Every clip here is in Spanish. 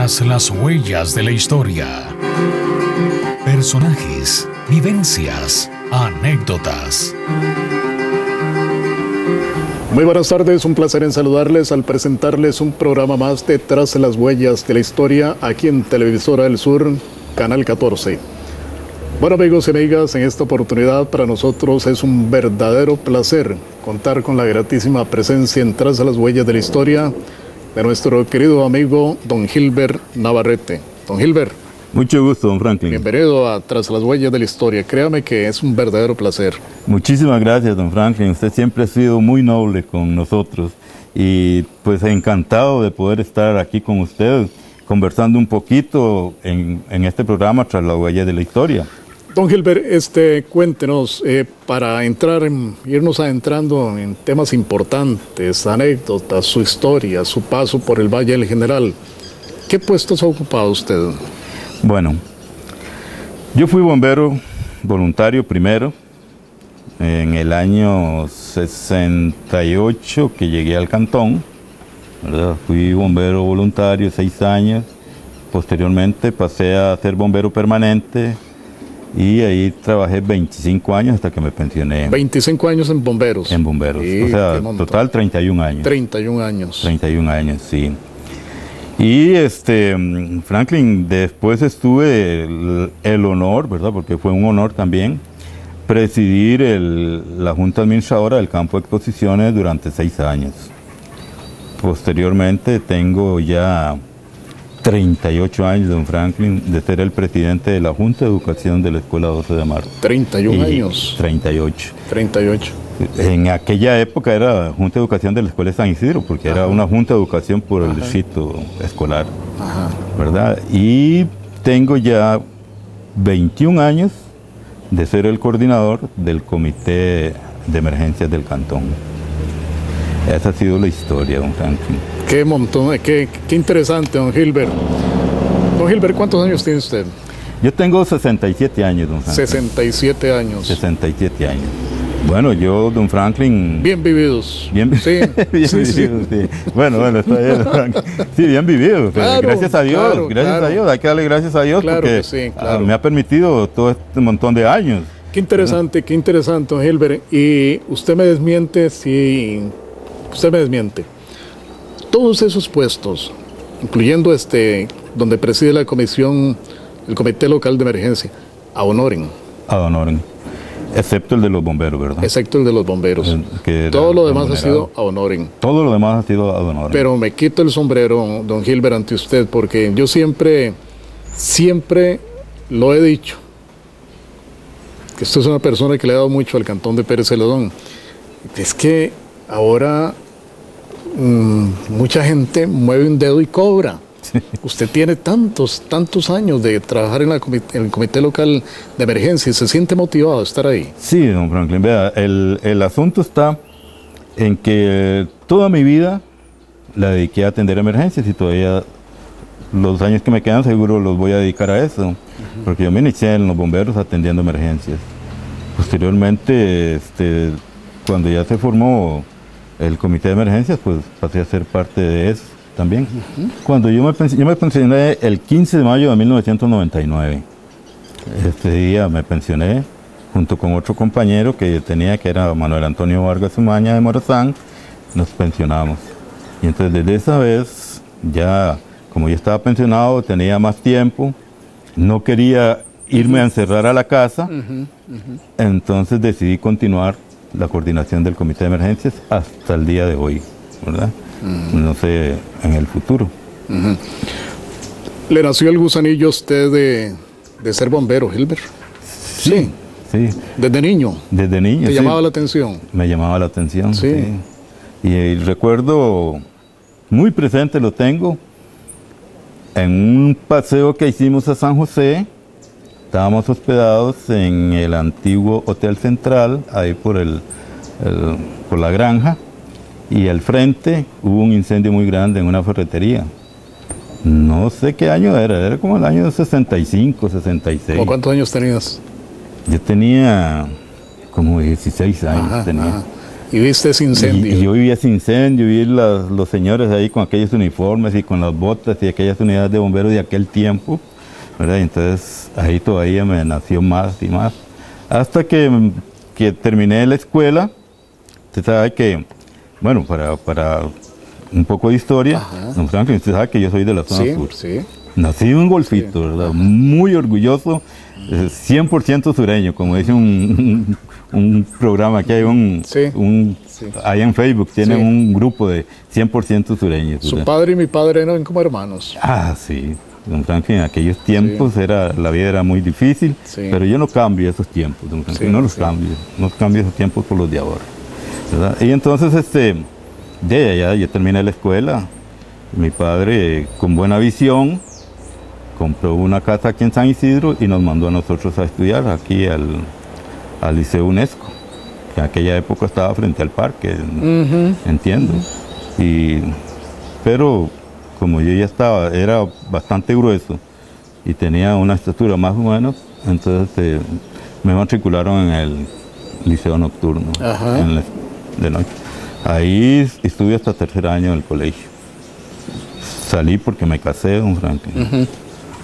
Las huellas de la historia. Personajes, vivencias, anécdotas. Muy buenas tardes, un placer en saludarles al presentarles un programa más de Tras las huellas de la historia aquí en Televisora del Sur, Canal 14. Bueno amigos y amigas, en esta oportunidad para nosotros es un verdadero placer contar con la gratísima presencia en Tras las huellas de la historia de nuestro querido amigo don Gilbert Navarrete. Don Gilbert. Mucho gusto, don Franklin. Bienvenido a Tras las huellas de la historia. Créame que es un verdadero placer. Muchísimas gracias, don Franklin. Usted siempre ha sido muy noble con nosotros y pues encantado de poder estar aquí con usted conversando un poquito en, en este programa Tras las huellas de la historia. Don Gilbert, este, cuéntenos, eh, para entrar en, irnos adentrando en temas importantes, anécdotas, su historia, su paso por el Valle del General, ¿qué puestos ha ocupado usted? Bueno, yo fui bombero voluntario primero, en el año 68 que llegué al cantón, fui bombero voluntario seis años, posteriormente pasé a ser bombero permanente, y ahí trabajé 25 años hasta que me pensioné. 25 años en bomberos. En bomberos. Sí, o sea, total 31 años. 31 años. 31 años, sí. Y este, Franklin, después estuve el, el honor, ¿verdad? Porque fue un honor también, presidir el- la Junta Administradora del Campo de Exposiciones durante seis años. Posteriormente tengo ya 38 años, don Franklin, de ser el presidente de la Junta de Educación de la Escuela 12 de Marzo. 31 Y años. 38. 38. En aquella época era Junta de Educación de la Escuela de San Isidro, porque era una Junta de Educación por el distrito escolar, Ajá. ¿verdad? Y tengo ya 21 años de ser el coordinador del Comité de Emergencias del Cantón. Esa ha sido la historia, don Franklin. Qué montón, qué, qué interesante, don Gilbert. Don Gilbert, ¿cuántos años tiene usted? Yo tengo 67 años, don Franklin. 67 años. 67 años. Bueno, yo, don Franklin... Bien vividos. Bien, Sí, bien sí, sí. Bueno, bueno, está bien. Frank. Sí, bien vivido. pero Claro, gracias a Dios, claro, gracias claro. a Dios. Hay que darle gracias a Dios Claro porque que sí, ah, me ha permitido todo este montón de años. Qué interesante, qué interesante, don Gilbert. Y usted me desmiente si. Usted me desmiente. Todos esos puestos, incluyendo este, donde preside la comisión, el Comité Local de Emergencia, a honoren, A honoren. Excepto el de los bomberos, ¿verdad? excepto el de los bomberos. El que era Todo lo demás ha sido a honoren. Todo lo demás ha sido a honoren. Pero me quito el sombrero, don Gilbert, ante usted, porque yo siempre, siempre lo he dicho, que usted es una persona que le ha dado mucho al cantón de Pérez Celedón. Es que ahora mucha gente mueve un dedo y cobra. Usted tiene tantos, tantos años de trabajar en, la comi- en el comité local de emergencia y se siente motivado a estar ahí. Sí, don Franklin, vea, el, el asunto está en que toda mi vida la dediqué a atender emergencias y todavía los años que me quedan seguro los voy a dedicar a eso, porque yo me inicié en los bomberos atendiendo emergencias. Posteriormente, este, cuando ya se formó el comité de emergencias, pues pasé a ser parte de eso también. Cuando yo me, yo me pensioné el 15 de mayo de 1999. Este día me pensioné junto con otro compañero que yo tenía, que era Manuel Antonio Vargas Umaña de Morazán, nos pensionamos. Y entonces desde esa vez, ya como yo estaba pensionado, tenía más tiempo, no quería irme a encerrar a la casa, entonces decidí continuar la coordinación del comité de emergencias hasta el día de hoy, ¿verdad? No sé, en el futuro. ¿Le nació el gusanillo a usted de, de ser bombero, Gilbert? Sí. Sí, Desde niño. desde niño. ¿Te sí. llamaba la atención? me llamaba la atención. Sí. sí. Y, el recuerdo muy presente lo tengo en un paseo que hicimos a San José. Estábamos hospedados en el antiguo Hotel Central, ahí por, el, el- por la granja, y al frente hubo un incendio muy grande en una ferretería. No sé qué año era, era como el año 65, 66. ¿Cómo cuántos años tenías? Yo tenía como 16 años. Ajá, tenía. ajá. Y viste ese incendio. Y, yo vi ese incendio, vi las- los señores ahí con aquellos uniformes y con las botas y aquellas unidades de bomberos de aquel tiempo, ¿verdad? Entonces ahí todavía me nació más y más. Hasta que, que terminé la escuela, usted sabe que, bueno, para, para un poco de historia, don Franklin, usted sabe que yo soy de la zona sí, sur. sí. Nacido en Golfito, ¿verdad? Muy orgulloso, eh, 100% sureño, como dice un, un- un programa que hay un, Sí. un- Sí. ahí en Facebook, tienen Sí. un grupo de 100% sureños. Su padre y mi padre eran como hermanos. Ah, sí. Don Franklin, en aquellos tiempos era, la vida era muy difícil, Sí. pero yo no cambio esos tiempos, don Franklin, Sí, no los cambio, no cambio esos tiempos por los de ahora. ¿verdad? Y entonces, este, de allá, yo terminé la escuela, mi padre, con buena visión, compró una casa aquí en San Isidro y nos mandó a nosotros a estudiar aquí al, al Liceo UNESCO, que en aquella época estaba frente al parque, entiendo. Y, pero como yo ya estaba, era bastante grueso y tenía una estatura más o menos, entonces eh, me matricularon en el liceo nocturno, Ajá. en la- de noche. Ahí estuve hasta tercer año en el colegio. Salí porque me casé, don Franklin.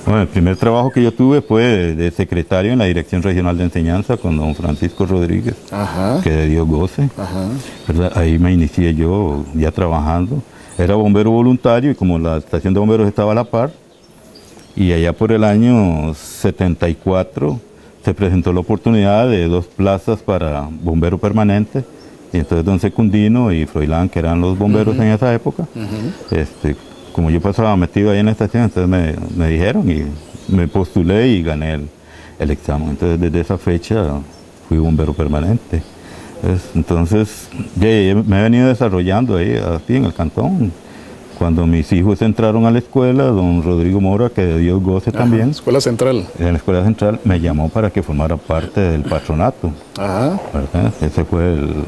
Bueno, el primer trabajo que yo tuve fue de, de secretario en la Dirección Regional de Enseñanza con don Francisco Rodríguez, Ajá. que de Dios goce. Ahí me inicié yo ya trabajando. Era bombero voluntario y como la estación de bomberos estaba a la par, y allá por el año 74 se presentó la oportunidad de dos plazas para bombero permanente. Y entonces don Secundino y Froilán, que eran los bomberos en esa época, este, como yo pasaba metido ahí en la estación, entonces me, me dijeron y me postulé y gané el, el examen. Entonces desde esa fecha fui bombero permanente. Es- entonces ya- ya me he venido desarrollando ahí así en el cantón. Cuando mis hijos entraron a la escuela, don Rodrigo Mora, que de Dios goce también, Escuela Central. en la escuela central, me llamó para que formara parte del patronato. Ajá. ¿verdad? Ese fue el-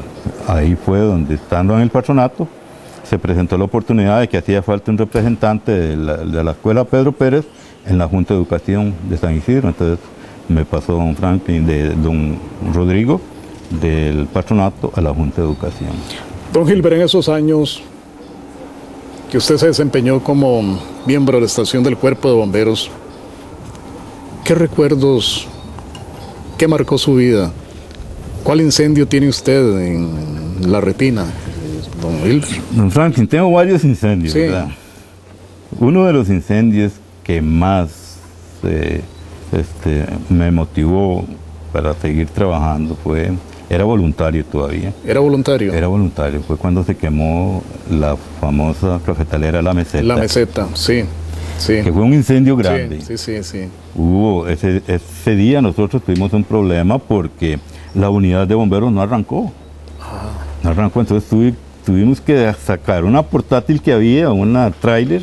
ahí fue donde estando en el patronato se presentó la oportunidad de que hacía falta un representante de la, de la escuela Pedro Pérez en la Junta de Educación de San Isidro. Entonces me pasó don Franklin, de don Rodrigo, del patronato a la Junta de Educación. Don Gilbert, en esos años que usted se desempeñó como miembro de la estación del Cuerpo de Bomberos, ¿qué recuerdos, qué marcó su vida? ¿Cuál incendio tiene usted en la retina, don Gilbert? Don Franklin, tengo varios incendios, Sí. ¿verdad? Uno de los incendios que más eh, este, me motivó para seguir trabajando fue, era voluntario todavía, ¿Era voluntario? era voluntario, fue cuando se quemó la famosa cafetalera La Meseta, La meseta, sí, sí. que fue un incendio grande. Sí, sí, sí, sí. Hubo, ese, ese día nosotros tuvimos un problema porque la unidad de bomberos no arrancó. No arrancó, entonces tuvi- tuvimos que sacar una portátil que había, una tráiler,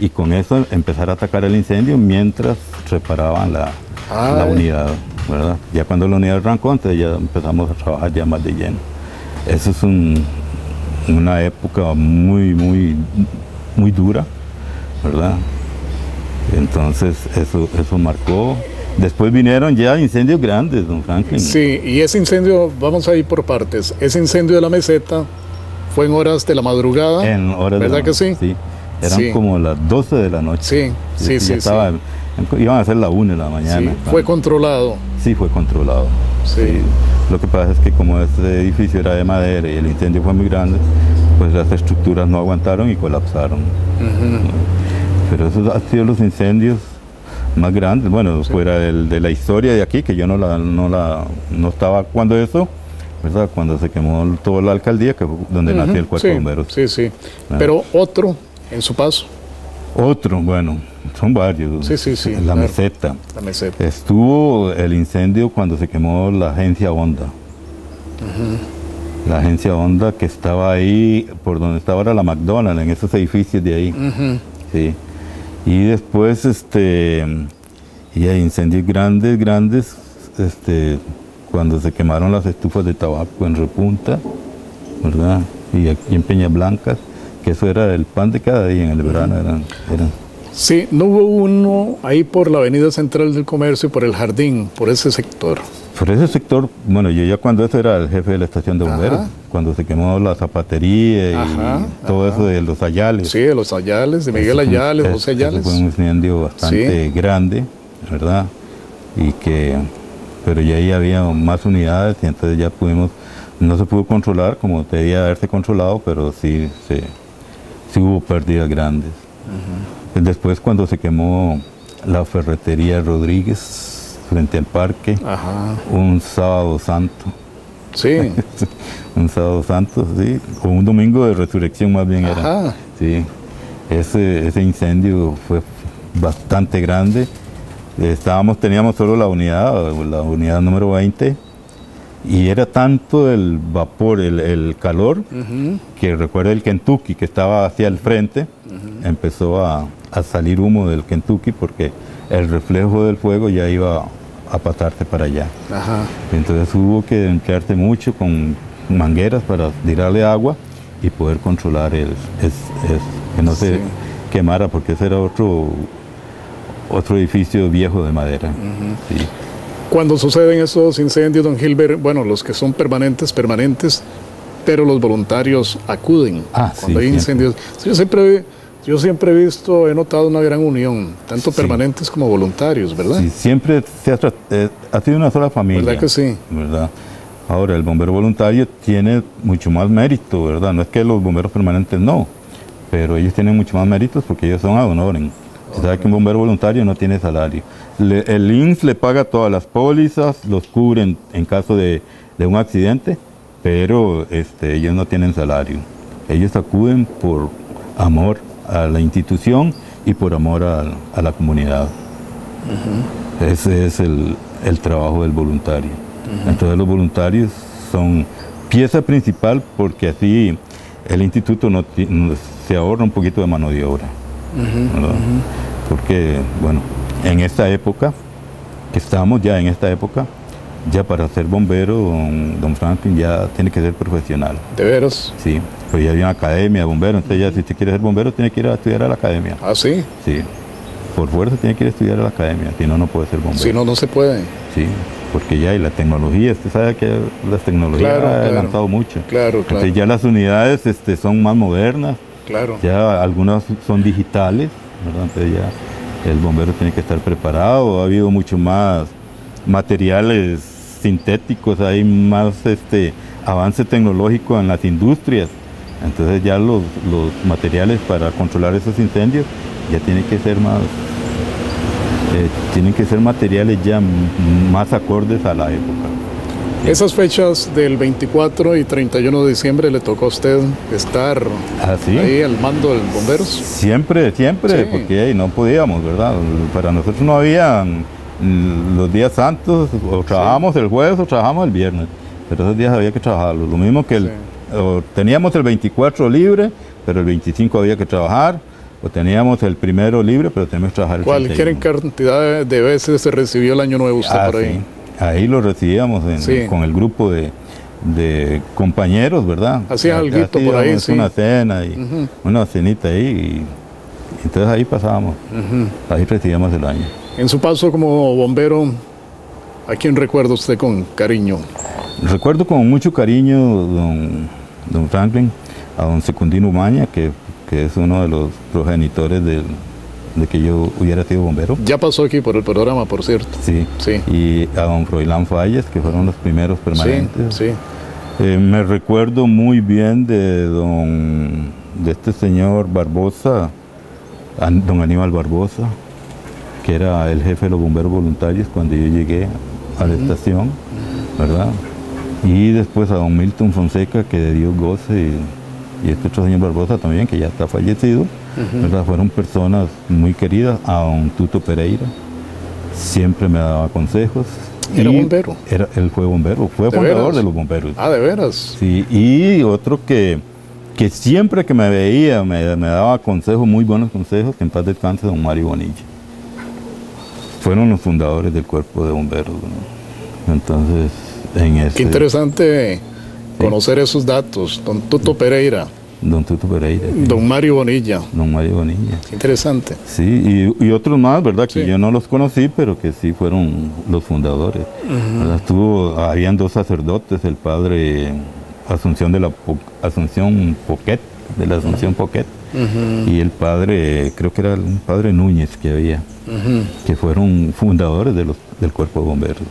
y con eso empezar a atacar el incendio mientras reparaban la, la unidad. ¿Verdad? Ya cuando la unidad arrancó, entonces ya empezamos a trabajar ya más de lleno. Eso es un- una época muy, muy, muy dura, ¿verdad? Entonces eso, eso marcó. Después vinieron ya incendios grandes, don Franklin. Sí, y ese incendio, vamos a ir por partes. Ese incendio de la meseta fue en horas de la madrugada. En horas de ¿Verdad la- que sí? Sí. Eran Sí. como las 12 de la noche. Sí, sí, ya sí, estaba- Iban a ser la 1 de la Sí, mañana. fue controlado. Sí, fue controlado. Sí. Lo que pasa es que como este edificio era de madera y el incendio fue muy grande, pues las estructuras no aguantaron y colapsaron. Pero esos han sido los incendios más grandes, bueno, fuera del- de la historia de aquí, que yo no la, no la, no estaba cuando eso, ¿verdad? Cuando se quemó toda la alcaldía, que fue donde nació el cuerpo sí, de bomberos. Sí, sí. Pero otro en su paso, Otro, bueno, son varios. Sí, sí, sí, La claro. meseta. la meseta. Estuvo el incendio cuando se quemó la agencia Honda. La agencia Honda que estaba ahí, por donde estaba ahora la McDonald's, en esos edificios de ahí. Sí. Y después, este, y hay incendios grandes, grandes, este, cuando se quemaron las estufas de tabaco en Repunta, ¿verdad? Y aquí en Peñas Blancas, que eso era el pan de cada día en el verano, eran, eran Sí, no hubo uno ahí por la avenida central del comercio, por el jardín, por ese sector. por ese sector, bueno, yo ya cuando eso era el jefe de la estación de bomberos, Ajá. cuando se quemó la zapatería y Ajá, todo eso de los ayales. Sí, de los Ayales, de Miguel Ayales, José Ayales. Fue un incendio bastante grande, ¿verdad? Y que, pero ya ahí había más unidades y entonces ya pudimos, no se pudo controlar como debía haberse controlado, pero sí, se, sí hubo pérdidas grandes. Después cuando se quemó la ferretería Rodríguez frente al parque, Ajá. un sábado santo, Sí. un sábado santo, sí, o un domingo de resurrección más bien era. Sí, ese, ese incendio fue bastante grande. Estábamos, teníamos solo la unidad, la unidad número 20, y era tanto el vapor, el, el calor, que recuerda el Kentucky que estaba hacia el frente, empezó a, a salir humo del Kentucky porque el reflejo del fuego ya iba a pasarse para allá. Ajá. Entonces hubo que emplearse mucho con mangueras para tirarle agua y poder controlar el, es- es- que no se quemara porque ese era otro otro edificio viejo de madera. Sí. Cuando suceden esos incendios, don Gilbert, bueno, los que son permanentes, permanentes, pero los voluntarios acuden Ah, cuando sí, hay siempre. incendios. Yo siempre, yo siempre he visto, he notado una gran unión, tanto Sí. permanentes como voluntarios, ¿verdad? Sí, siempre se ha, tra- eh, ha sido una sola familia. ¿Verdad que sí? ¿verdad? Ahora, el bombero voluntario tiene mucho más mérito, ¿verdad? No es que los bomberos permanentes no, pero ellos tienen mucho más méritos porque ellos son ad honorem. Se sabe que un bombero voluntario no tiene salario. Le- el INS le paga todas las pólizas, los cubren en caso de, de un accidente, pero este, ellos no tienen salario. Ellos acuden por amor a la institución y por amor a la comunidad. Ese es el, el trabajo del voluntario. Entonces los voluntarios son pieza principal porque así el instituto no, se ahorra un poquito de mano de obra. Porque, bueno, en esta época, que estamos ya en esta época, ya para ser bombero, don, don Franklin ya tiene que ser profesional. De veras. Sí, pues ya hay una academia de bomberos, entonces ya si usted quiere ser bombero tiene que ir a estudiar a la academia. Ah, sí. Sí, por fuerza tiene que ir a estudiar a la academia, si no, no puede ser bombero. Si no, no se puede. Sí, porque ya y la tecnología, usted sabe que las tecnologías Claro, han claro. adelantado mucho. Claro, claro. Entonces ya las unidades este, son más modernas, Claro. ya algunas son digitales, ¿verdad? Entonces ya el bombero tiene que estar preparado, ha habido mucho más materiales sintéticos, hay más este avance tecnológico en las industrias. Entonces ya los, los materiales para controlar esos incendios ya tienen que ser más eh, tienen que ser materiales ya más acordes a la época. Esas fechas del 24 y 31 de diciembre le tocó a usted estar Así. ahí al mando de los bomberos. Siempre, siempre, Sí. porque ahí no podíamos, ¿verdad? Para nosotros no había mm, los días santos, o trabajamos el jueves o trabajamos el viernes, pero esos días había que trabajarlos. Lo mismo que el, o teníamos el 24 libre, pero el 25 había que trabajar, o teníamos el primero libre, pero teníamos que trabajar el Cualquier 31. cantidad de- de veces se recibió el año nuevo usted Ah, por ahí. sí. Ahí lo recibíamos en- Sí. con el grupo de, de compañeros, ¿verdad? Hacían Ha- alguito por ahí, sí. Una cena y una cenita ahí y, entonces ahí pasábamos. Ahí recibíamos el año. En su paso como bombero, ¿a quién recuerda usted con cariño? Recuerdo con mucho cariño don, don Franklin, a don Secundino Maña, que, que es uno de los progenitores del- de que yo hubiera sido bombero. Ya pasó aquí por el programa, por cierto. Sí. Sí. Y a don Froilán Falles, que fueron los primeros permanentes. Sí, sí. Eh, me recuerdo muy bien de don de este señor Barbosa, don Aníbal Barbosa, que era el jefe de los bomberos voluntarios cuando yo llegué a la estación, ¿verdad? Y después a don Milton Fonseca, que de Dios goce, y, y este otro señor Barbosa también, que ya está fallecido, ¿verdad? Fueron personas muy queridas, a don Tuto Pereira, siempre me daba consejos. ¿Era bombero? Era, él fue bombero, fue ¿De fundador veras? de los bomberos. Ah, de veras. Sí, y otro que, que siempre que me veía me, me daba consejos, muy buenos consejos, que en paz descanse, don Mario Bonilla. Fueron los fundadores del cuerpo de bomberos. ¿no? Entonces, en ese... Qué interesante conocer esos datos. Don Tuto Pereira. don Tuto Pereira. sí. Don Mario Bonilla. Don Mario Bonilla. Interesante. Sí, y, y otros más, ¿verdad? Que Sí. yo no los conocí, pero que sí fueron los fundadores. Estuvo, habían dos sacerdotes, el padre Asunción de la Po- Asunción Poquet, de la Asunción Poquet, y el padre, creo que era un padre Núñez que había, que fueron fundadores de los, del cuerpo de bomberos.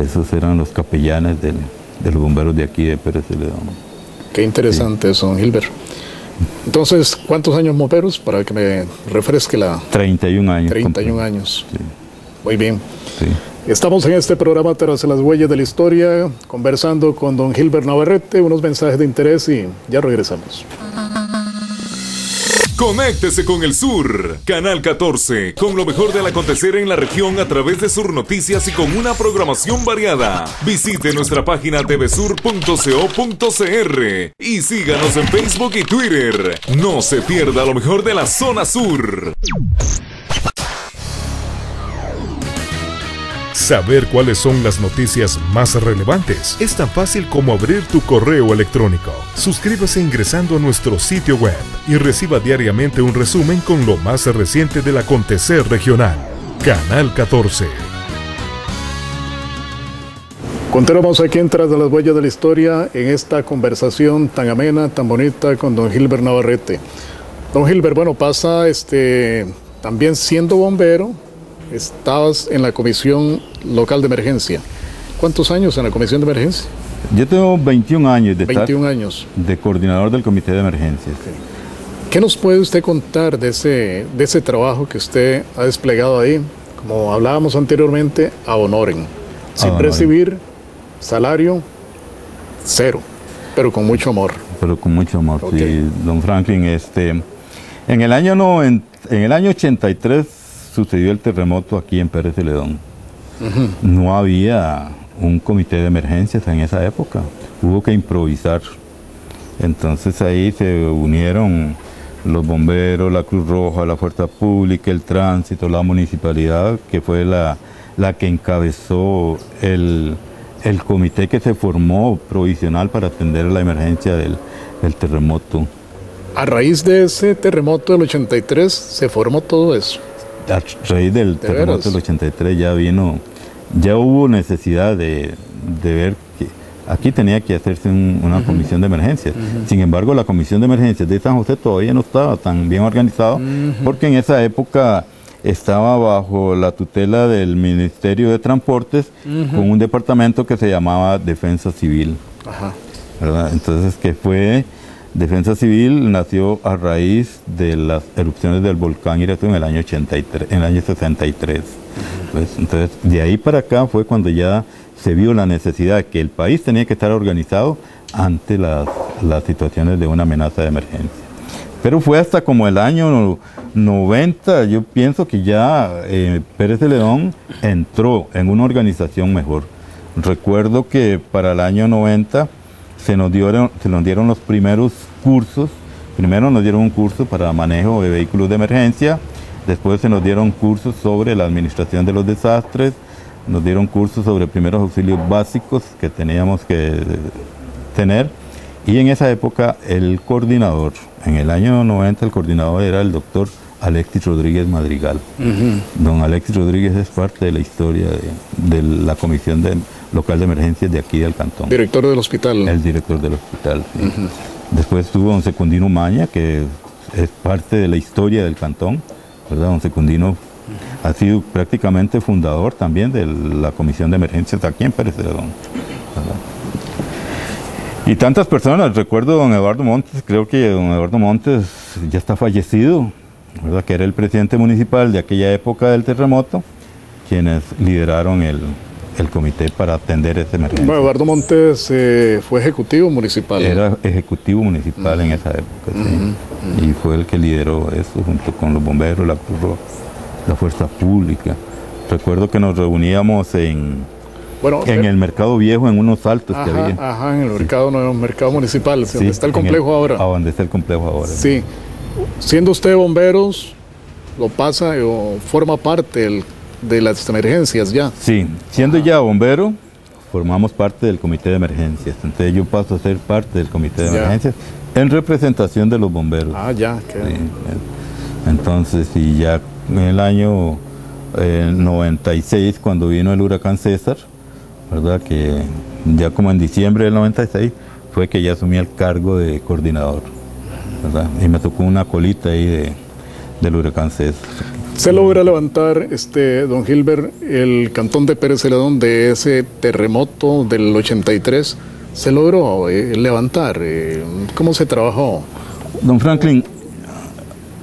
Esos eran los capellanes del- de los bomberos de aquí de Pérez de León. Qué interesante eso, don Gilbert. Entonces, ¿cuántos años bomberos? Para que me refresque la 31 años. 31 completos. años. Sí, Muy bien. sí. Estamos en este programa Tras las Huellas de la Historia, conversando con don Gilbert Navarrete, unos mensajes de interés y ya regresamos. Conéctese con el sur, Canal 14, con lo mejor del acontecer en la región a través de Sur Noticias y con una programación variada. Visite nuestra página tvsur.co.cr y síganos en Facebook y Twitter. No se pierda lo mejor de la zona sur. Saber cuáles son las noticias más relevantes es tan fácil como abrir tu correo electrónico. Suscríbase ingresando a nuestro sitio web y reciba diariamente un resumen con lo más reciente del acontecer regional. Canal 14. Continuamos aquí en Tras de las Huellas de la Historia en esta conversación tan amena, tan bonita con don Gilbert Navarrete. Don Gilbert, bueno, pasa este, también siendo bombero, estabas en la Comisión Local de Emergencia. ¿Cuántos años en la Comisión de Emergencia? Yo tengo 21 años de estar 21 años. de coordinador del Comité de Emergencias. ¿Qué nos puede usted contar de ese, de ese trabajo que usted ha desplegado ahí? Como hablábamos anteriormente, a honoren. Sin honoren. recibir salario, cero, pero con mucho amor. pero con mucho amor. Sí, don Franklin, este, en el año noven- en el año 83 sucedió el terremoto aquí en Pérez de Ledón. No había un comité de emergencias en esa época. Hubo que improvisar. Entonces ahí se unieron los bomberos, la Cruz Roja, la Fuerza Pública, el Tránsito, la municipalidad, que fue la, la que encabezó el, el comité que se formó provisional para atender la emergencia del, del terremoto. A raíz de ese terremoto del 83 se formó todo eso. A raíz del ¿De terremoto del 83 ya vino, ya hubo necesidad de, de ver que aquí tenía que hacerse un- una comisión de emergencias. Sin embargo, la comisión de emergencias de San José todavía no estaba tan bien organizado porque en esa época estaba bajo la tutela del Ministerio de Transportes con un departamento que se llamaba Defensa Civil. Ajá. ¿verdad? Entonces, que fue Defensa Civil nació a raíz de las erupciones del volcán Iratú en el año 83, en el año 63. Pues, entonces, de ahí para acá fue cuando ya se vio la necesidad que el país tenía que estar organizado ante las, las situaciones de una amenaza de emergencia. Pero fue hasta como el año 90, yo pienso que ya eh, Pérez de León entró en una organización mejor. Recuerdo que para el año 90 se nos dieron, se nos dieron los primeros cursos. Primero nos dieron un curso para manejo de vehículos de emergencia, después se nos dieron cursos sobre la administración de los desastres, nos dieron cursos sobre primeros auxilios básicos que teníamos que tener. Y en esa época el coordinador, en el año 90 el coordinador era el doctor Alexis Rodríguez Madrigal. Don Alexis Rodríguez es parte de la historia de, de la Comisión de- Local de Emergencias de aquí del Cantón Director del hospital. el director del hospital. sí. Después estuvo don Secundino Maña, que es parte de la historia del cantón, ¿verdad? Don Secundino ha sido prácticamente fundador también de la Comisión de Emergencias aquí en Pérez Celedón. Y tantas personas, recuerdo don Eduardo Montes, creo que don Eduardo Montes ya está fallecido, ¿verdad? que era el presidente municipal de aquella época del terremoto, quienes lideraron el, el comité para atender esa emergencia. Bueno, Eduardo Montes eh, fue ejecutivo municipal. Era ejecutivo municipal en esa época, sí. Y fue el que lideró eso junto con los bomberos, la Cruz Roja, la Fuerza Pública. Recuerdo que nos reuníamos en, bueno, en eh, el Mercado Viejo, en unos saltos que había. ajá, en el mercado, nuevo, mercado municipal, Sí, donde está el en complejo ahora. A donde está el complejo ahora. Sí. Siendo usted bomberos, lo pasa o forma parte del- de las emergencias ya. Sí, siendo ya bombero, formamos parte del comité de emergencias. Entonces yo paso a ser parte del comité de Ya. emergencias en representación de los bomberos. Ah, ya. qué- Sí, eh, Entonces, y ya en el año eh, 96, cuando vino el huracán César, ¿verdad? Que ya como en diciembre del 96 fue que ya asumí el cargo de coordinador, ¿verdad? Y me tocó una colita ahí de, del huracán César. Se logra levantar, este, don Gilbert, el cantón de Pérez Celedón de ese terremoto del 83. Se logró eh, levantar. eh, ¿Cómo se trabajó? Don Franklin,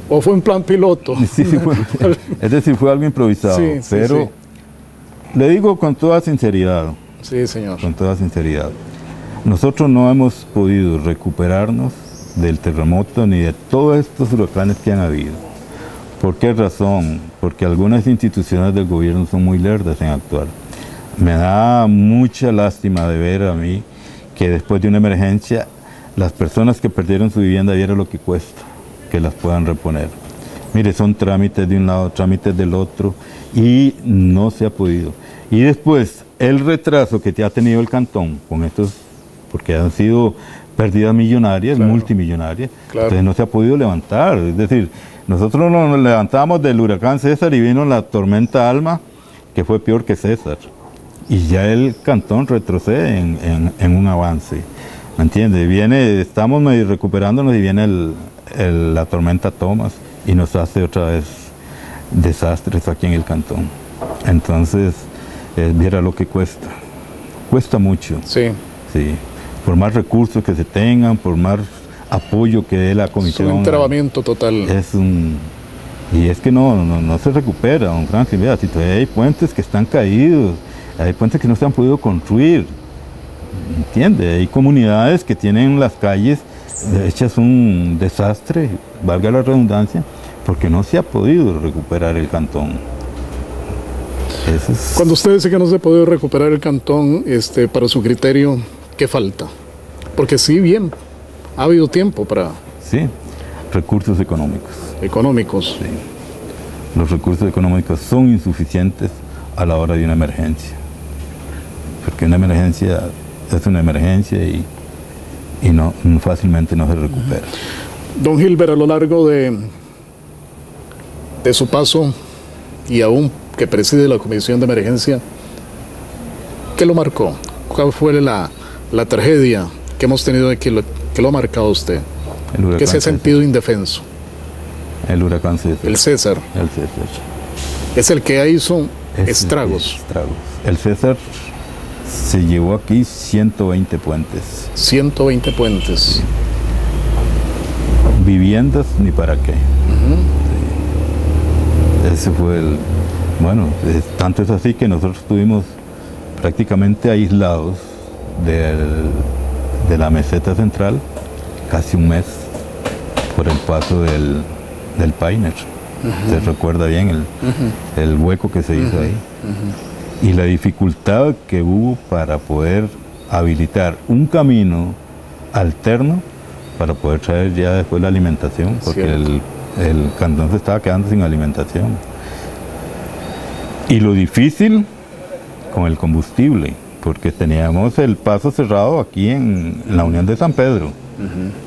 ¿O fue un plan piloto? sí, sí fue- es decir, fue algo improvisado, Sí, sí, pero le digo con toda sinceridad, Sí, señor. con toda sinceridad. Nosotros no hemos podido recuperarnos del terremoto ni de todos estos huracanes que han habido. ¿Por qué razón? Porque algunas instituciones del gobierno son muy lerdas en actuar. Me da mucha lástima de ver a mí que después de una emergencia las personas que perdieron su vivienda vieron lo que cuesta que las puedan reponer. Mire, son trámites de un lado, trámites del otro y no se ha podido. Y después, el retraso que te ha tenido el cantón con estos, porque han sido pérdidas millonarias, Claro. multimillonarias, Claro. entonces no se ha podido levantar. Es decir, nosotros nos levantamos del huracán César y vino la tormenta Alma, que fue peor que César. Y ya el cantón retrocede en, en- en un avance. ¿Me entiendes? Viene, estamos recuperándonos y viene el- el- la tormenta Thomas y nos hace otra vez desastres aquí en el cantón. Entonces, eh, viera lo que cuesta. Cuesta mucho. Sí. Sí, por más recursos que se tengan, por más apoyo que dé la Es comisión. un entrabamiento total. Es un... Y es que no, no, no se recupera, don Franklin. Vea, si todavía hay puentes que están caídos, hay puentes que no se han podido construir. ¿Entiende? Hay comunidades que tienen las calles hechas un desastre, valga la redundancia, porque no se ha podido recuperar el cantón. Es- Cuando usted dice que no se ha podido recuperar el cantón, este, para su criterio, ¿qué falta? Porque sí, bien, ha habido tiempo para sí, recursos económicos. económicos. los recursos económicos son insuficientes a la hora de una emergencia. Porque una emergencia es una emergencia y, y no, fácilmente no se recupera. Don Gilbert, a lo largo de, de su paso y aún que preside la Comisión de Emergencia, ¿qué lo marcó? ¿Cuál fue la, la tragedia que hemos tenido aquí que lo ha marcado usted? El huracán, Que se ha sentido indefenso. el huracán César. El César El César. es el que hizo Ese- estragos. estragos. El César se llevó aquí 120 puentes. 120 puentes. Viviendas ni para qué. Sí. Ese fue el... Bueno, es- tanto es así que nosotros estuvimos prácticamente aislados del- de la meseta central casi un mes por el paso del, del Painer. Se recuerda bien el, el hueco que se hizo ahí. Y la dificultad que hubo para poder habilitar un camino alterno para poder traer ya después la alimentación, porque el, el cantón se estaba quedando sin alimentación. Y lo difícil con el combustible, porque teníamos el paso cerrado aquí en la Unión de San Pedro.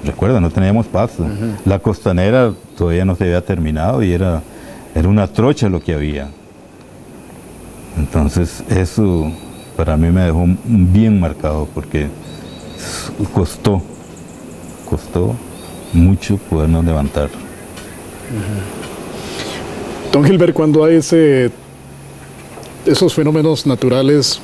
Recuerda, no teníamos paso. La costanera todavía no se había terminado y era, era una trocha lo que había. Entonces eso para mí me dejó bien marcado porque costó, costó mucho podernos levantar. Don Gilbert, cuando hay ese, esos fenómenos naturales,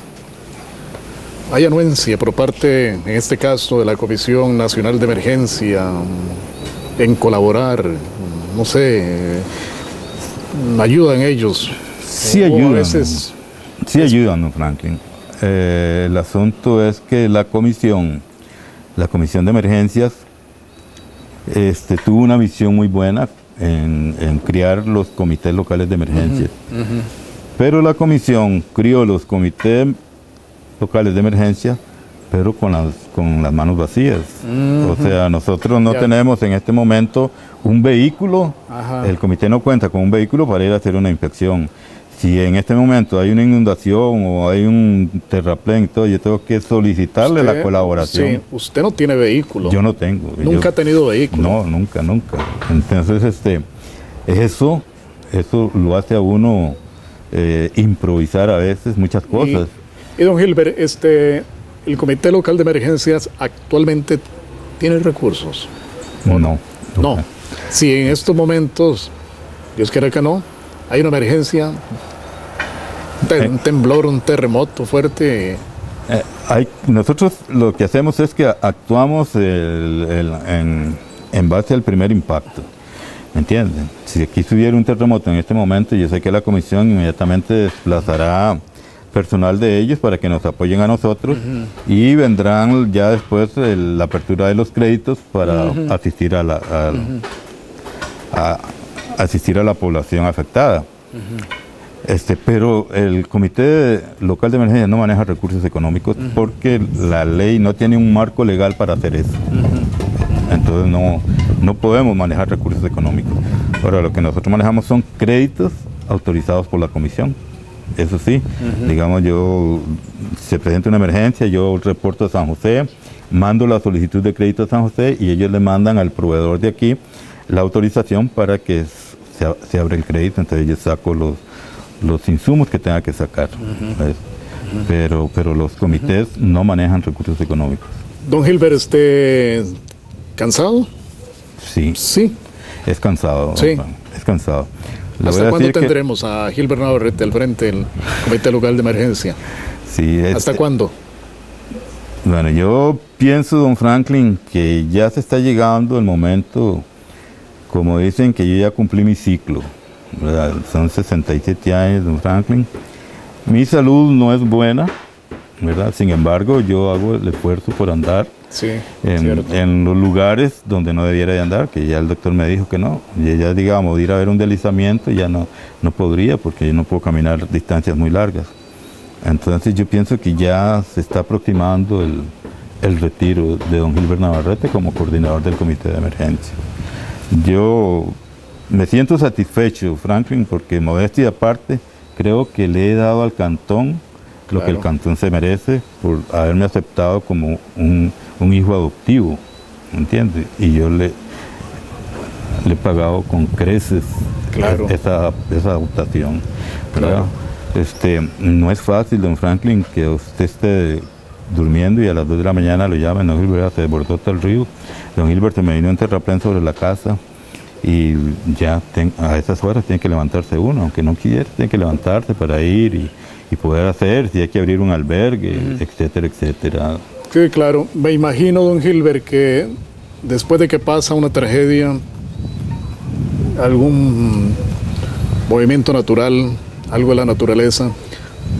hay anuencia por parte, en este caso, de la Comisión Nacional de Emergencia mm, en colaborar, mm, no sé, mm, ayudan ellos. Sí O a ayudan. veces, Sí ayudan, don Franklin. Eh, el asunto es que la comisión, la comisión de emergencias, este, tuvo una visión muy buena en, en crear los comités locales de emergencias. Pero la comisión crió los comités locales de emergencia, pero con las, con las manos vacías. O sea, nosotros no Ya. tenemos en este momento un vehículo, Ajá. el comité no cuenta con un vehículo para ir a hacer una inspección. si en este momento hay una inundación o hay un terraplén y todo, yo tengo que solicitarle la colaboración. Sí, usted no tiene vehículo. Yo no tengo. Nunca Yo- ha tenido vehículo. No, nunca, nunca. Entonces, este, eso, eso lo hace a uno eh, improvisar a veces muchas cosas. Y, y don Gilbert, este, el Comité Local de Emergencias actualmente tiene recursos. no, no. No. Si en estos momentos, Dios quiera que no, hay una emergencia, un, Eh. un temblor, un terremoto fuerte, Eh, hay- nosotros lo que hacemos es que actuamos el- el- en, en base al primer impacto. ¿Me entienden? Si aquí estuviera un terremoto en este momento, yo sé que la comisión inmediatamente desplazará personal de ellos para que nos apoyen a nosotros y vendrán ya después el- la apertura de los créditos para asistir a la a- asistir a la población afectada. Este, pero el Comité Local de Emergencia no maneja recursos económicos porque la ley no tiene un marco legal para hacer eso. Entonces no, no podemos manejar recursos económicos. Ahora lo que nosotros manejamos son créditos autorizados por la comisión. Eso sí, digamos yo, se presenta una emergencia, yo reporto a San José, mando la solicitud de crédito a San José y ellos le mandan al proveedor de aquí la autorización para que se, se abra el crédito, entonces yo saco los, los insumos que tenga que sacar. Pero, pero los comités no manejan recursos económicos. Don Gilbert, este, ¿cansado? Sí, Sí. es cansado. Sí. Es cansado. Le ¿Hasta cuándo que- tendremos a Gilbert Navarrete al frente del Comité Local de Emergencia? sí, ¿Hasta cuándo? Bueno, yo pienso, don Franklin, que ya se está llegando el momento, como dicen, que yo ya cumplí mi ciclo. ¿verdad? Son 67 años, don Franklin. Mi salud no es buena, ¿verdad? Sin embargo, yo hago el esfuerzo por andar Sí, en, los lugares donde no debiera de andar, que ya el doctor me dijo que no. Y ya, digamos, ir a ver un deslizamiento ya no, no podría porque yo no puedo caminar distancias muy largas. Entonces yo pienso que ya se está aproximando el, el retiro de don Gilbert Navarrete como coordinador del comité de emergencia. Yo me siento satisfecho, Franklin, porque modestia aparte, creo que le he dado al cantón lo que el cantón se merece por haberme aceptado como un, un hijo adoptivo, ¿entiendes? Y yo le, le he pagado con creces Claro. esa, esa adaptación. Claro. Este, no es fácil, don Franklin, que usted esté durmiendo y a las 2 de la mañana lo llamen, don Gilbert se desbordó hasta el río, don Gilbert se me vino un terraplén sobre la casa y ya ten- a esas horas tiene que levantarse uno, aunque no quiera, tiene que levantarse para ir y, y poder hacer, si hay que abrir un albergue, etcétera, etcétera. Sí, claro. Me imagino, don Gilbert, que después de que pasa una tragedia, algún movimiento natural, algo de la naturaleza,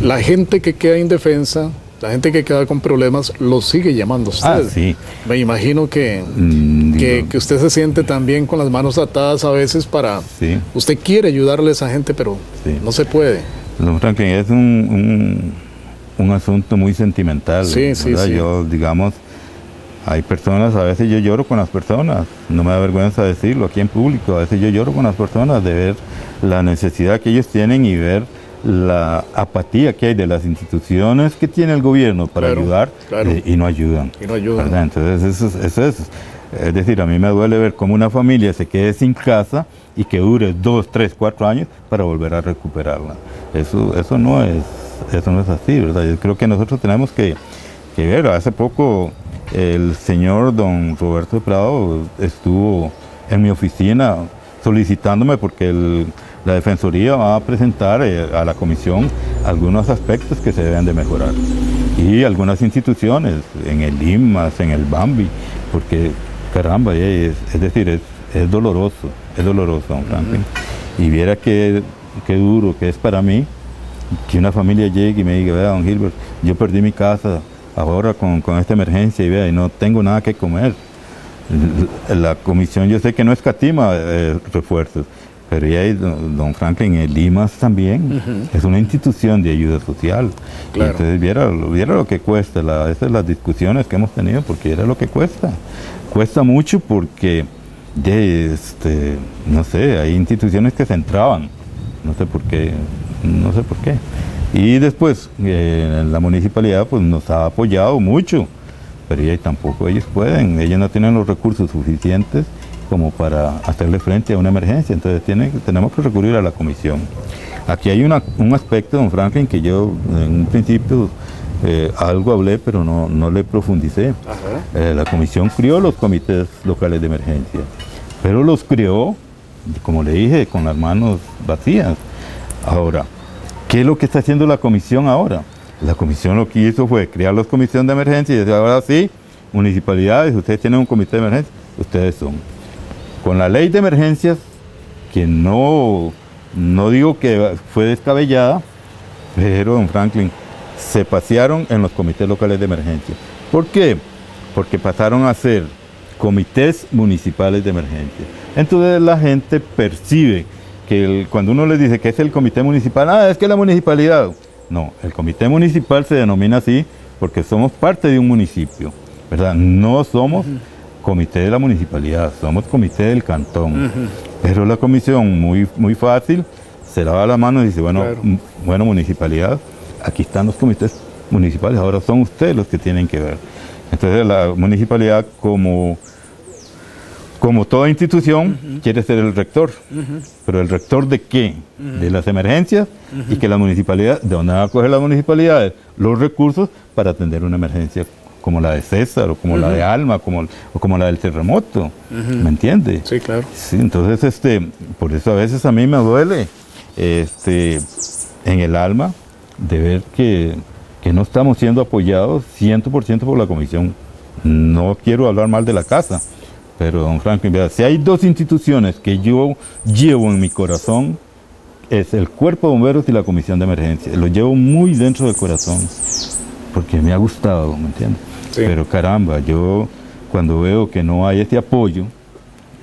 la gente que queda indefensa, la gente que queda con problemas, lo sigue llamando a usted. Ah, sí. Me imagino que, Mm, que, digo, que usted se siente también con las manos atadas a veces para... Sí. Usted quiere ayudarle a esa gente, pero Sí. no se puede. Don Franklin, es un, un, un asunto muy sentimental. Sí, sí, sí. Yo, digamos, hay personas, a veces yo lloro con las personas, no me da vergüenza decirlo aquí en público, a veces yo lloro con las personas de ver la necesidad que ellos tienen y ver la apatía que hay de las instituciones que tiene el gobierno para Claro, ayudar claro. eh, y no ayudan. Y no ayudan. ¿verdad? Entonces, eso, es- eso es. Es decir, a mí me duele ver cómo una familia se quede sin casa y que dure dos, tres, cuatro años para volver a recuperarla. Eso, eso, no, es, eso no es así, ¿verdad? Yo creo que nosotros tenemos que, que ver. Hace poco el señor don Roberto Prado estuvo en mi oficina solicitándome porque la Defensoría va a presentar eh, a la Comisión algunos aspectos que se deben de mejorar. Y algunas instituciones, en el IMAS, en el BAMBI, porque caramba, es, es decir, es, es doloroso, es doloroso, don Franklin. Y viera qué, qué duro que es para mí que una familia llegue y me diga, vea, don Gilbert, yo perdí mi casa ahora con, con esta emergencia y vea, y no tengo nada que comer. La comisión yo sé que no escatima eh, refuerzos, pero ya hay, don Franklin, el IMAS también es una institución de ayuda social. Claro. entonces viera, viera lo que cuesta, la, esas son las discusiones que hemos tenido, porque era lo que cuesta. Cuesta mucho porque, de, este, no sé, hay instituciones que se entraban, no sé por qué no sé por qué. Y después, eh, la municipalidad pues, nos ha apoyado mucho, pero ella tampoco ellos pueden, ellos no tienen los recursos suficientes como para hacerle frente a una emergencia, entonces tiene, tenemos que recurrir a la comisión. Aquí hay una, un aspecto, don Franklin, que yo en un principio eh, algo hablé, pero no, no le profundicé. Eh, la comisión crió los comités locales de emergencia, pero los crió, como le dije, con las manos vacías. Ahora, ¿qué es lo que está haciendo la comisión ahora? La comisión lo que hizo fue crear los comisiones de emergencia y decir, ahora sí, municipalidades, ustedes tienen un comité de emergencia, ustedes son. Con la ley de emergencias, que no, no digo que fue descabellada, pero don Franklin, se pasearon en los comités locales de emergencia. ¿Por qué? Porque pasaron a ser comités municipales de emergencia. Entonces la gente percibe que cuando uno les dice que es el comité municipal, ah, es que la municipalidad. No, el comité municipal se denomina así porque somos parte de un municipio, ¿verdad? No somos comité de la municipalidad, somos comité del cantón. Pero la comisión, muy, muy fácil, se lava la mano y dice, bueno, bueno, municipalidad, aquí están los comités municipales, ahora son ustedes los que tienen que ver. Entonces la municipalidad como, como toda institución quiere ser el rector, pero el rector de qué? De las emergencias y que la municipalidad, ¿de dónde van a coger las municipalidades? Los recursos para atender una emergencia como la de César o como la de Alma como, o como la del terremoto, ¿me entiende? Sí, claro. Sí, entonces este, por eso a veces a mí me duele este, en el alma de ver que, no estamos siendo apoyados 100% por la comisión. No quiero hablar mal de la casa, pero don Franklin, si hay dos instituciones que yo llevo en mi corazón, es el Cuerpo de Bomberos y la Comisión de Emergencia. Lo llevo muy dentro del corazón, porque me ha gustado, ¿me entiendes? Pero caramba, yo cuando veo que no hay ese apoyo,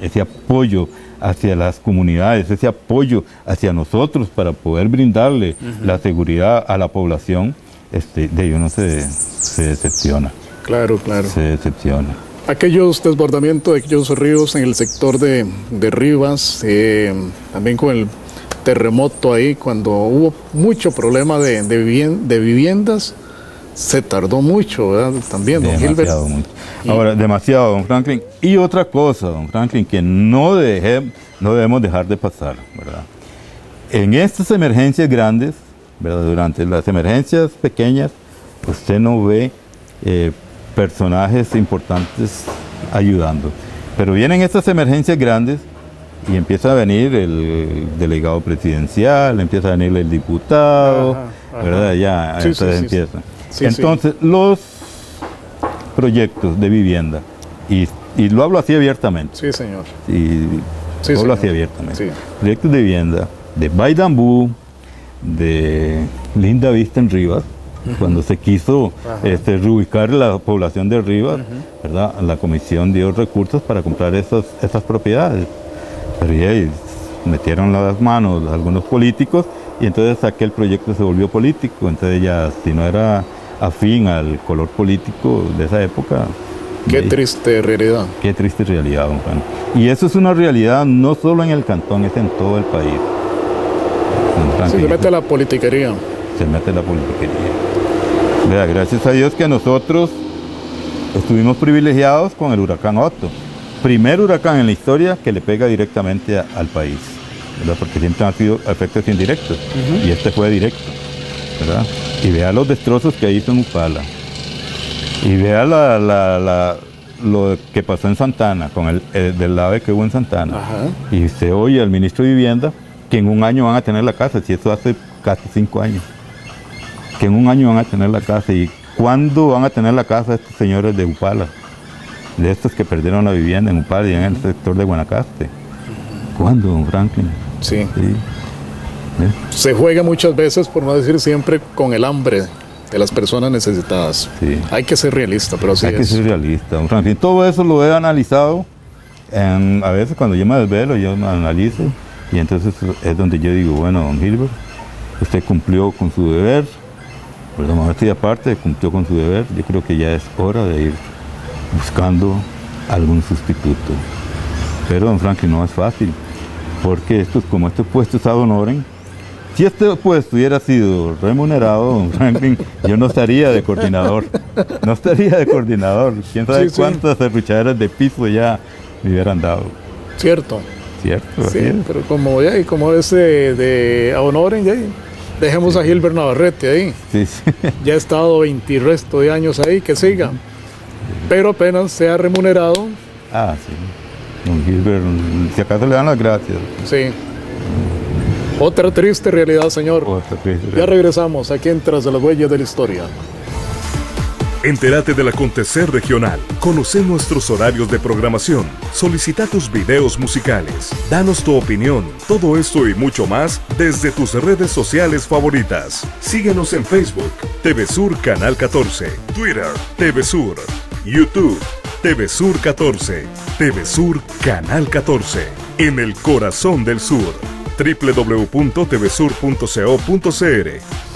ese apoyo hacia las comunidades, ese apoyo hacia nosotros para poder brindarle la seguridad a la población, este, de uno se, se decepciona. Claro, claro. Se decepciona. Aquellos desbordamientos de aquellos ríos en el sector de, de Rivas, eh, también con el terremoto ahí, cuando hubo mucho problema de, de viviendas, se tardó mucho, ¿verdad? También, don demasiado Mucho. Ahora, demasiado, don Franklin. Y otra cosa, don Franklin, que no, deje, no debemos dejar de pasar, ¿verdad? En estas emergencias grandes, ¿verdad? Durante las emergencias pequeñas, usted no ve eh, personajes importantes ayudando. Pero vienen estas emergencias grandes y empieza a venir el delegado presidencial, empieza a venir el diputado, ¿verdad? Ya, entonces empieza. Entonces, los proyectos de vivienda, y, lo hablo así abiertamente. Sí, señor. Y lo hablo así abiertamente. Proyectos de vivienda de Baidambú, de Linda Vista en Rivas, cuando se quiso este, reubicar la población de Rivas, ¿verdad? La comisión dio recursos para comprar esas, esas propiedades. Pero ya metieron las manos algunos políticos y entonces aquel proyecto se volvió político. Entonces ya, si no era afín al color político de esa época. Qué triste realidad. Qué triste realidad, don Juan. Y eso es una realidad no solo en el cantón, es en todo el país. se mete la politiquería. Se mete la politiquería. Vea, gracias a Dios que nosotros estuvimos privilegiados con el huracán Otto. Primer huracán en la historia que le pega directamente al país. Porque siempre han sido efectos indirectos. Y este fue directo. ¿Verdad? y vea los destrozos que hizo en Upala. Y vea lo que pasó en Santana, con el, del ave que hubo en Santana. Y se oye al ministro de Vivienda que en un año van a tener la casa, si eso hace casi cinco años. Que en un año van a tener la casa. ¿Y cuándo van a tener la casa estos señores de Upala? De estos que perdieron la vivienda en Upala y en el sector de Guanacaste. ¿Cuándo, don Franklin? sí. Se juega muchas veces, por no decir siempre, con el hambre de las personas necesitadas. Hay que ser realista, pero sí Hay que ser realista. todo eso lo he analizado. a veces cuando yo me desvelo, yo me analizo. Y entonces es donde yo digo, bueno, don Gilbert, usted cumplió con su deber. Perdón, estoy aparte, cumplió con su deber. Yo creo que ya es hora de ir buscando algún sustituto. Pero, don Franklin, no es fácil. Porque estos, como estos puestos ad honorem, Si este puesto hubiera sido remunerado, don Franklin, yo no estaría de coordinador. No estaría de coordinador. Quién sabe Sí, cuántas serruchaderas de piso ya me hubieran dado. Cierto. ¿Cierto? Sí, es. pero como, ya, y como es de, de a ya, dejemos a Gilbert Navarrete ahí. Sí, sí. Ya ha estado 20 y resto de años ahí, que siga. Pero apenas sea remunerado, Ah, sí. Don Gilbert, si acaso le dan las gracias. sí. Otra triste realidad, señor. Otra. Ya regresamos aquí en Tras de las Huellas de la Historia. Entérate del acontecer regional. Conoce nuestros horarios de programación. Solicita tus videos musicales. Danos tu opinión. Todo esto y mucho más desde tus redes sociales favoritas. Síguenos en Facebook, TV Sur Canal 14, Twitter, TV Sur, YouTube, TV Sur 14, TV Sur Canal 14. En el corazón del sur. www.tvsur.co.cr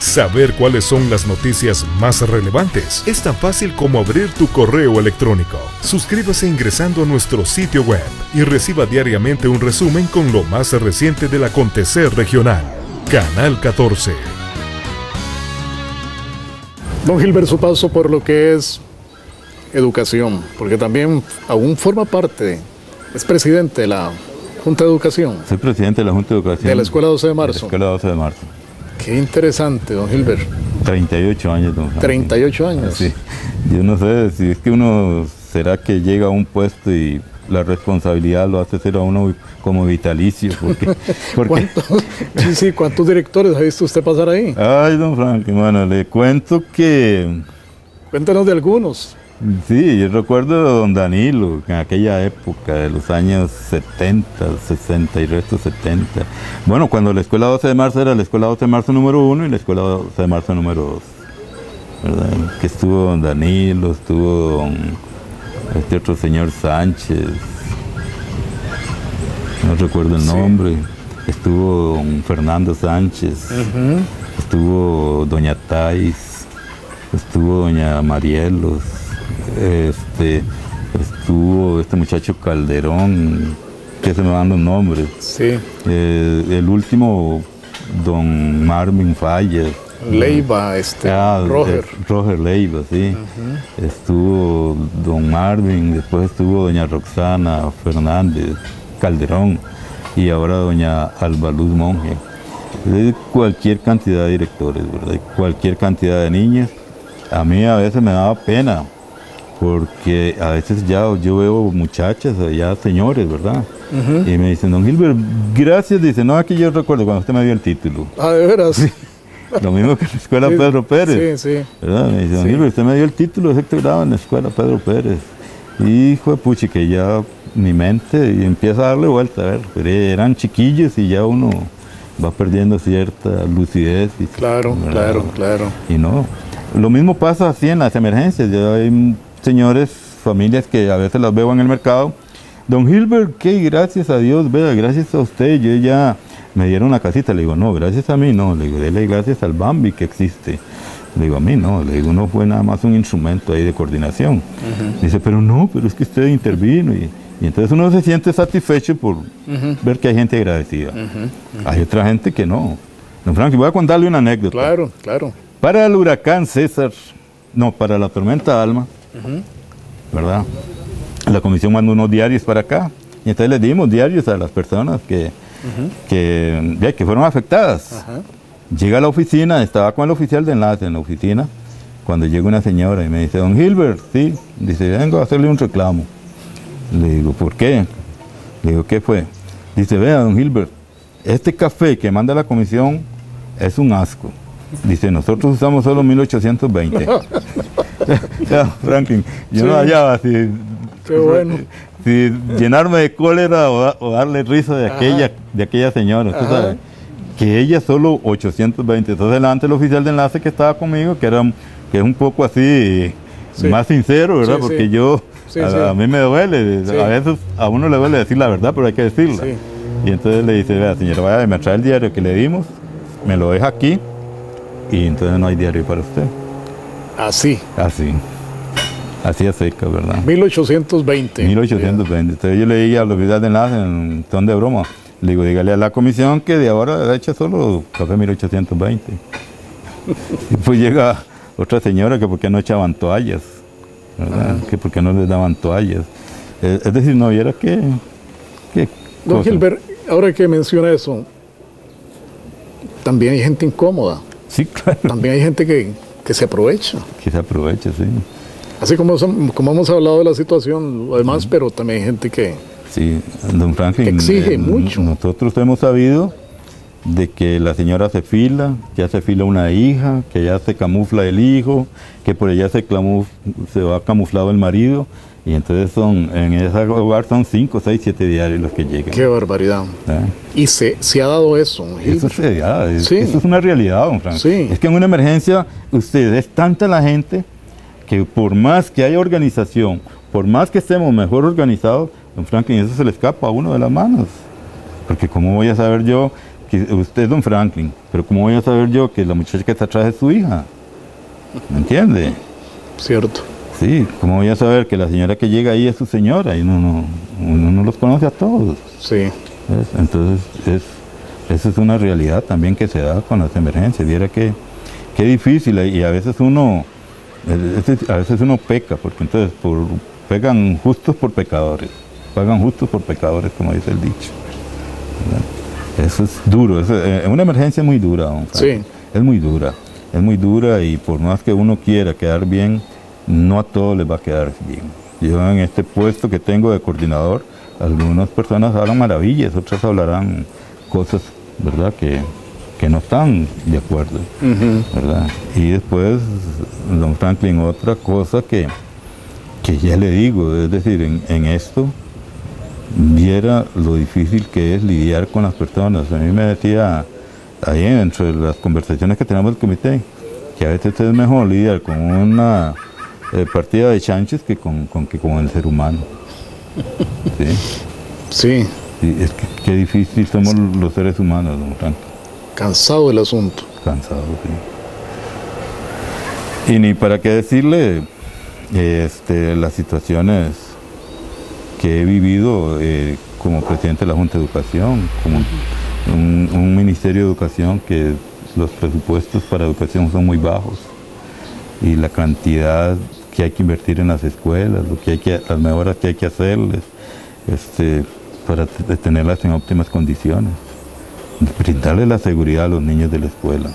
Saber cuáles son las noticias más relevantes es tan fácil como abrir tu correo electrónico. Suscríbase ingresando a nuestro sitio web y reciba diariamente un resumen con lo más reciente del acontecer regional. Canal 14. Don Gilbert, su paso por lo que es educación, porque también aún forma parte, es presidente de la Junta de Educación, Soy presidente de la Junta de Educación. de la Escuela 12 de de la Marzo. Escuela 12 de marzo. Qué interesante, don Gilbert. 38 años, don Franklin. 38 años. Sí. Yo no sé si es que uno será que llega a un puesto y la responsabilidad lo hace ser a uno como vitalicio. Porque, porque ¿Cuántos, sí, sí, ¿cuántos directores ha visto usted pasar ahí? ay, don Franklin, bueno, le cuento que Cuéntanos de algunos. Sí, yo recuerdo a don Danilo en aquella época de los años 70, 60 y resto 70. Bueno, cuando la escuela 12 de marzo era la escuela 12 de marzo número uno y la escuela 12 de marzo número 2. ¿verdad? Que estuvo don Danilo, estuvo don este otro señor Sánchez, no recuerdo el nombre, estuvo don Fernando Sánchez, estuvo doña Tais, estuvo doña Marielos, este, estuvo este muchacho Calderón, que se me van los nombres, Sí. eh, el último don Marvin Fallas, Leiva, este, Ah, Roger. eh, Roger Leiva, sí. Estuvo don Marvin, después estuvo doña Roxana Fernández Calderón y ahora doña Alba Luz Monge. De cualquier cantidad de directores, ¿verdad? Cualquier cantidad de niñas. A mí a veces me daba pena porque a veces ya yo veo muchachas, ya señores, ¿verdad? Y me dicen, don Gilbert, gracias, dice, no, aquí yo recuerdo cuando usted me dio el título. Ah, de veras. Lo mismo que en la escuela Sí, Pedro Pérez. Sí, sí. ¿verdad? Me dice, don Sí. Gilbert, usted me dio el título de sexto grado en la escuela Pedro Pérez. Hijo de puchi, que ya mi mente y empieza a darle vuelta, a ver, pero eran chiquillos y ya uno va perdiendo cierta lucidez. Y, Claro, ¿verdad? claro, claro. Y no. Lo mismo pasa así en las emergencias. Ya hay señores, familias que a veces las veo en el mercado. Don Gilbert, que gracias a Dios, vea, gracias a usted, yo ya me dieron una casita. Le digo, no, gracias a mí, no. Le digo, dele gracias al Bambi que existe. Le digo, a mí no. Le digo, no fue nada más un instrumento ahí de coordinación. Dice, pero no, pero es que usted intervino. Y, y entonces uno se siente satisfecho por ver que hay gente agradecida. Hay otra gente que no. Don Frank, voy a contarle una anécdota. Claro, claro. Para el huracán César, no, para la tormenta Alma, ¿verdad? La comisión mandó unos diarios para acá y entonces les dimos diarios a las personas que, que, ya, que fueron afectadas. Llega a la oficina, estaba con el oficial de enlace en la oficina, cuando llega una señora y me dice, don Gilbert, sí, dice, vengo a hacerle un reclamo. Le digo, ¿por qué? Le digo, ¿qué fue? Dice, vea, don Gilbert, este café que manda la comisión es un asco. Dice, nosotros usamos solo 1820. ya, Franklin, yo no hallaba si, Qué bueno. si llenarme de cólera o, da- o darle risa de aquella, de aquella señora, tú sabes. Que ella solo 820. Entonces delante el oficial de enlace que estaba conmigo, que era que es un poco así, Sí. más sincero, ¿verdad? Sí, Porque yo, a, mí me duele, a veces a uno le duele decir la verdad, pero hay que decirla. Y entonces le dice, vea señora, vaya, me trae el diario que le dimos, me lo deja aquí, y entonces no hay diario para usted. Así, Así. Así a seca, ¿verdad? 1820. 1820. Entonces yo le dije al oficial de enlace en ton de broma, Le digo, dígale a la comisión que de ahora eche solo café 1820. y pues llega otra señora que por qué no echaban toallas, ¿verdad? Que por qué no les daban toallas. Eh, Es decir, no viera que... que Don. Gilbert, ahora que menciona eso, también hay gente incómoda, Sí, claro, también hay gente que, que se aprovecha. que se aproveche, sí. Así como, como hemos hablado de la situación, lo demás, pero también hay gente que... Sí, don Franklin. Que exige eh, mucho. Nosotros hemos sabido de que la señora se fila, ya se fila una hija, que ya se camufla el hijo, que por ella se, se va camuflado el marido, y entonces son, en ese hogar son 5, 6, 7 diarios los que llegan. ¡Qué barbaridad! ¿eh? Y se, se ha dado eso, Eso es, ya, es- Sí. eso es una realidad, don Franklin. Sí. Es que en una emergencia, usted es tanta la gente que por más que haya organización, por más que estemos mejor organizados, don Franklin, eso se le escapa a uno de las manos. Porque cómo voy a saber yo que usted es don Franklin, pero cómo voy a saber yo que la muchacha que está atrás es su hija. ¿Me entiende? Cierto. Sí, ¿cómo voy a saber que la señora que llega ahí es su señora? Y uno no, uno no los conoce a todos. Sí. ¿Ves? Entonces, es, esa es una realidad también que se da con las emergencias. Viera que qué difícil y a veces uno, es- a veces uno peca, porque entonces por, pegan justos por pecadores, pagan justos por pecadores, como dice el dicho. ¿verdad? Eso es duro, eso, eh, una emergencia es muy dura, don Frank. Sí. es muy dura, es muy dura y por más que uno quiera quedar bien, no a todos les va a quedar bien. Yo en este puesto que tengo de coordinador, algunas personas hablan maravillas, otras hablarán cosas, ¿verdad?, que, que no están de acuerdo, ¿verdad? Y después, don Franklin, otra cosa que, que ya le digo, es decir, en, en esto, viera lo difícil que es lidiar con las personas. A mí me decía ahí entre las conversaciones que tenemos del comité, que a veces es mejor lidiar con una eh, partida de chanches que con, con- que con el ser humano. Sí, Sí. sí, es que qué difícil somos los seres humanos, don Frank, Cansado del asunto. cansados. sí. Y ni para qué decirle este, las situaciones que he vivido eh, como presidente de la Junta de Educación, como un, un Ministerio de Educación que los presupuestos para educación son muy bajos y la cantidad que hay que invertir en las escuelas, lo que hay que, las mejoras que hay que hacerles, este, para tenerlas en óptimas condiciones, brindarle la seguridad a los niños de la escuela.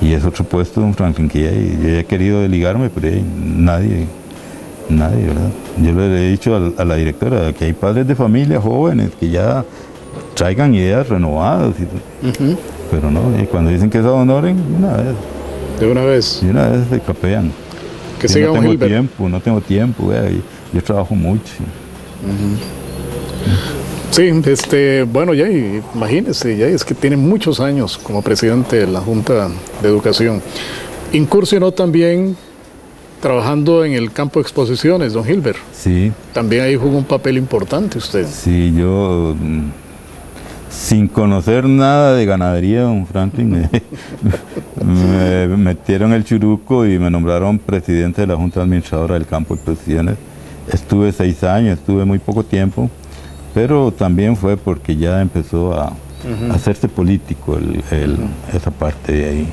Y es otro puesto, don Franklin, que ya- yo he querido desligarme, pero ya nadie, nadie, ¿verdad? Yo le he dicho a, la directora que hay padres de familia jóvenes que ya traigan ideas renovadas, y- pero no, y cuando dicen que se abandonen, una vez, De una vez. de una vez se capean. Que Yo siga no tengo Gilbert. tiempo, no tengo tiempo, vea, y yo trabajo mucho. Sí, este, bueno, ya imagínese, ya es que tiene muchos años como presidente de la Junta de Educación. Incursionó también trabajando en el campo de exposiciones, don Gilbert. Sí, También ahí jugó un papel importante usted. sí, yo sin conocer nada de ganadería, don Franklin, me, me metieron el churuco y me nombraron presidente de la Junta Administradora del Campo de Exposiciones. Estuve seis años, estuve muy poco tiempo, pero también fue porque ya empezó a, a hacerse político el- el- esa parte de ahí.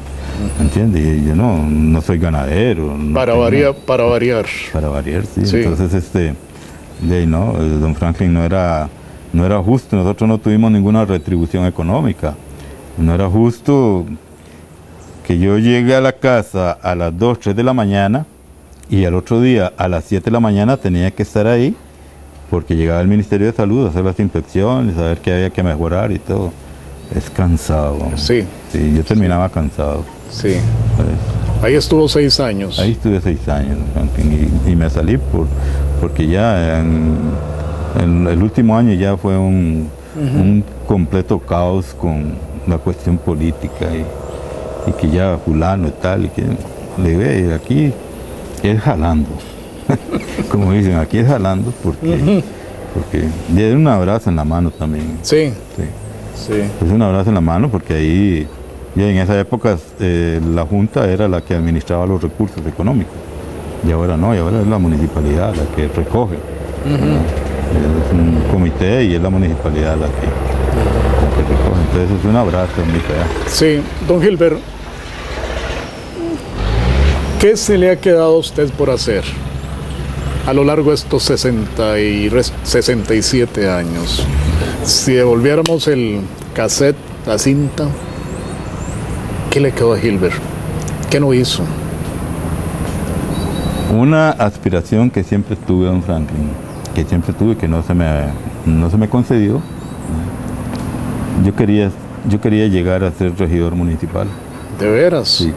¿Me entiendes? Y yo no, no soy ganadero. no Para tengo- variar, para variar. para variar, sí. Sí. Entonces, este, de ahí, no, don Franklin no era, no era justo, nosotros no tuvimos ninguna retribución económica. No era justo que yo llegue a la casa a las 2, 3 de la mañana y al otro día a las 7 de la mañana tenía que estar ahí porque llegaba el Ministerio de Salud a hacer las inspecciones, a ver qué había que mejorar y todo. Es cansado. Sí. Sí, yo terminaba cansado. Sí. pues. Ahí estuvo seis años. Ahí estuve seis años y, y me salí por, porque ya en, el último año ya fue un, un completo caos con la cuestión política y, y que ya fulano y tal, y que le ve aquí es jalando. Como dicen, aquí es jalando porque, porque le un abrazo en la mano también. Sí, sí. sí. Pues un abrazo en la mano porque ahí, ya en esa época, eh, la Junta era la que administraba los recursos económicos. Y ahora no, y ahora es la municipalidad la que recoge. Es un comité y es la municipalidad la que, Entonces es una brasa muy fea. Sí, don Gilbert, ¿qué se le ha quedado a usted por hacer a lo largo de estos 60 y res- 67 años? Si devolviéramos el cassette, la cinta, ¿qué le quedó a Gilbert? ¿Qué no hizo? Una aspiración que siempre tuve, don Franklin, que siempre tuve, que no se me, no se me concedió. Yo quería, yo quería llegar a ser regidor municipal, ¿De veras? Sí.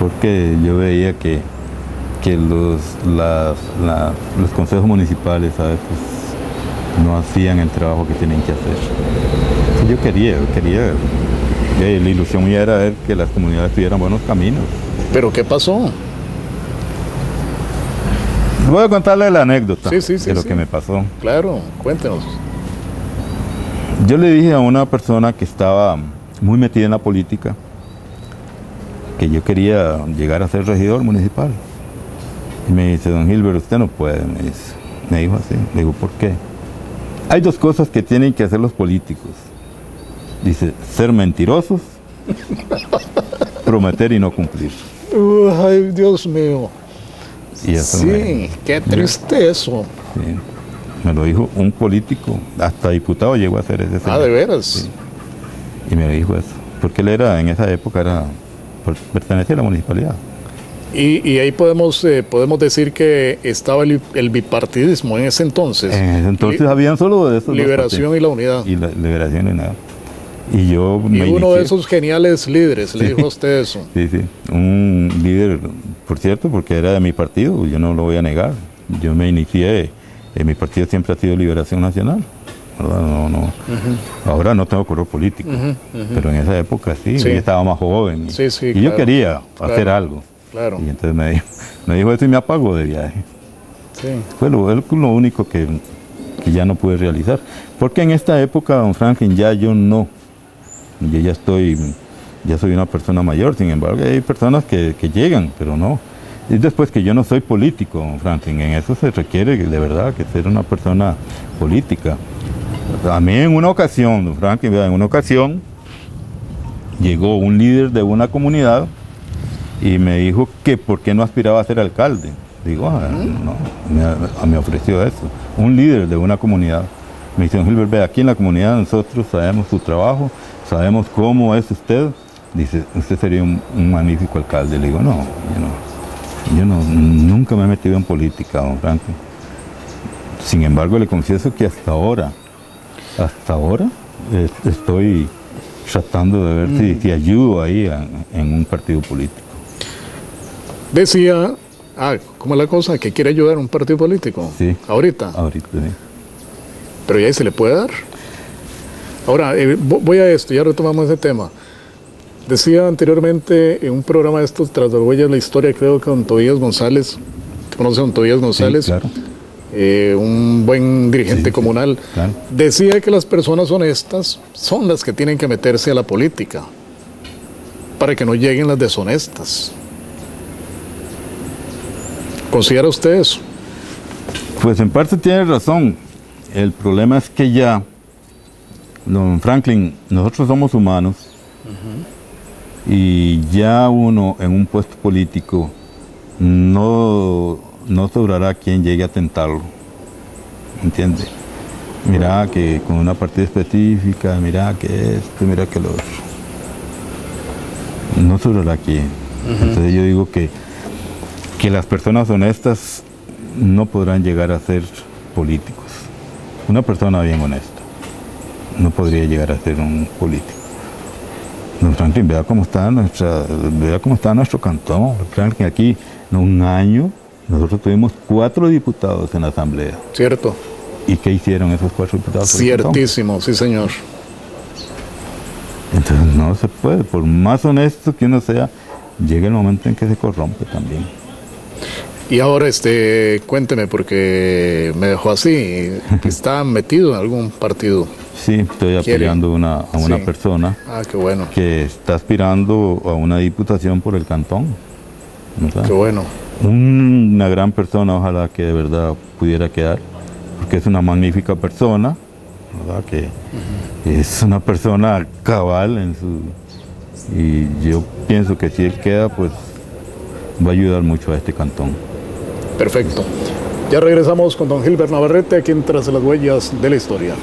porque yo veía que, que los, las- los consejos municipales a veces no hacían el trabajo que tenían que hacer. Yo quería, yo quería, eh, la ilusión mía era ver que las comunidades tuvieran buenos caminos. ¿Pero qué pasó? Voy a contarle la anécdota Sí, sí, sí, de lo que me pasó. Claro, cuéntenos. Yo le dije a una persona que estaba muy metida en la política que yo quería llegar a ser regidor municipal. Y me dice, don Gilbert, usted no puede, me dice. Me dijo así. Le digo, ¿por qué? Hay dos cosas que tienen que hacer los políticos. Dice, ser mentirosos, prometer y no cumplir. Ay, Dios mío. Y eso me- Sí, qué triste eso. sí, me lo dijo un político, hasta diputado llegó a ser ese Ah, señor. de veras. Y me dijo eso. Porque él era, en esa época, era, per- pertenecía a la municipalidad. Y, y ahí podemos, eh, podemos decir que estaba el, el bipartidismo en ese entonces. En ese entonces Li- habían solo de esos liberación y la unidad. Y la liberación y nada. Y yo Y me uno de esos geniales líderes le dijo a usted eso. Sí, sí. Un líder, por cierto, porque era de mi partido, yo no lo voy a negar. Yo me inicié, eh, mi partido siempre ha sido Liberación Nacional. ¿verdad? No, no. Ahora no tengo color político, pero en esa época sí, Sí. yo estaba más joven. y- Sí, sí, y claro. yo quería hacer algo. Claro. Y entonces me dijo, me dijo eso y me apagó de viaje. Fue lo, lo único que, que ya no pude realizar. Porque en esta época, don Franklin, ya yo no. Yo ya estoy, ya soy una persona mayor, sin embargo, hay personas que, que llegan, pero no. Y después que yo no soy político, Franklin, en eso se requiere de verdad que ser una persona política. A mí en una ocasión, Franklin, en una ocasión llegó un líder de una comunidad y me dijo que por qué no aspiraba a ser alcalde. Digo, ah, no, me, me ofreció eso. Un líder de una comunidad. Me dice, Gilbert, aquí en la comunidad nosotros sabemos su trabajo, sabemos cómo es usted. Dice, usted sería un, un magnífico alcalde. Le digo, no, yo no, yo no, nunca me he metido en política, don Franklin. Sin embargo, le confieso que hasta ahora, hasta ahora, eh, estoy tratando de ver si, si ayudo ahí a- en un partido político. Decía, ah, ¿cómo es la cosa? Que quiere ayudar a un partido político. Sí. Ahorita. Ahorita, sí. Pero ya ahí se le puede dar. Ahora, eh, vo- voy a esto, ya retomamos ese tema. Decía anteriormente en un programa de estos, Tras las huellas, la historia, creo que con Tobías González, ¿conoce a don Tobías González? Sí, claro. Eh, un buen dirigente Sí, sí, comunal. claro. Decía que las personas honestas son las que tienen que meterse a la política para que no lleguen las deshonestas. ¿Considera usted eso? Pues en parte tiene razón. El problema es que ya, don Franklin, nosotros somos humanos y ya uno en un puesto político no, no sobrará quien llegue a tentarlo. ¿Entiende? Mira que con una partida específica, mira que esto, mira que lo otro. No sobrará quien. Entonces yo digo que que las personas honestas no podrán llegar a ser políticos. Una persona bien honesta no podría llegar a ser un político. Franklin, vea cómo está nuestra, vea cómo está nuestro cantón. Franklin, aquí en un año nosotros tuvimos cuatro diputados en la asamblea. ¿Cierto? ¿Y qué hicieron esos cuatro diputados? Ciertísimo, sí señor. Entonces no se puede, por más honesto que uno sea, llega el momento en que se corrompe también. Y ahora, este, cuénteme, porque me dejó así. ¿Está metido en algún partido? Sí, estoy apoyando una, a una Sí. persona Ah, qué bueno, que está aspirando a una diputación por el cantón. ¿verdad? qué bueno. Una gran persona, ojalá que de verdad pudiera quedar, porque es una magnífica persona, ¿verdad? Que es una persona cabal en su... Y yo pienso que si él queda, pues va a ayudar mucho a este cantón. Perfecto. Ya regresamos con don Gilbert Navarrete aquí en Tras las Huellas de la Historia.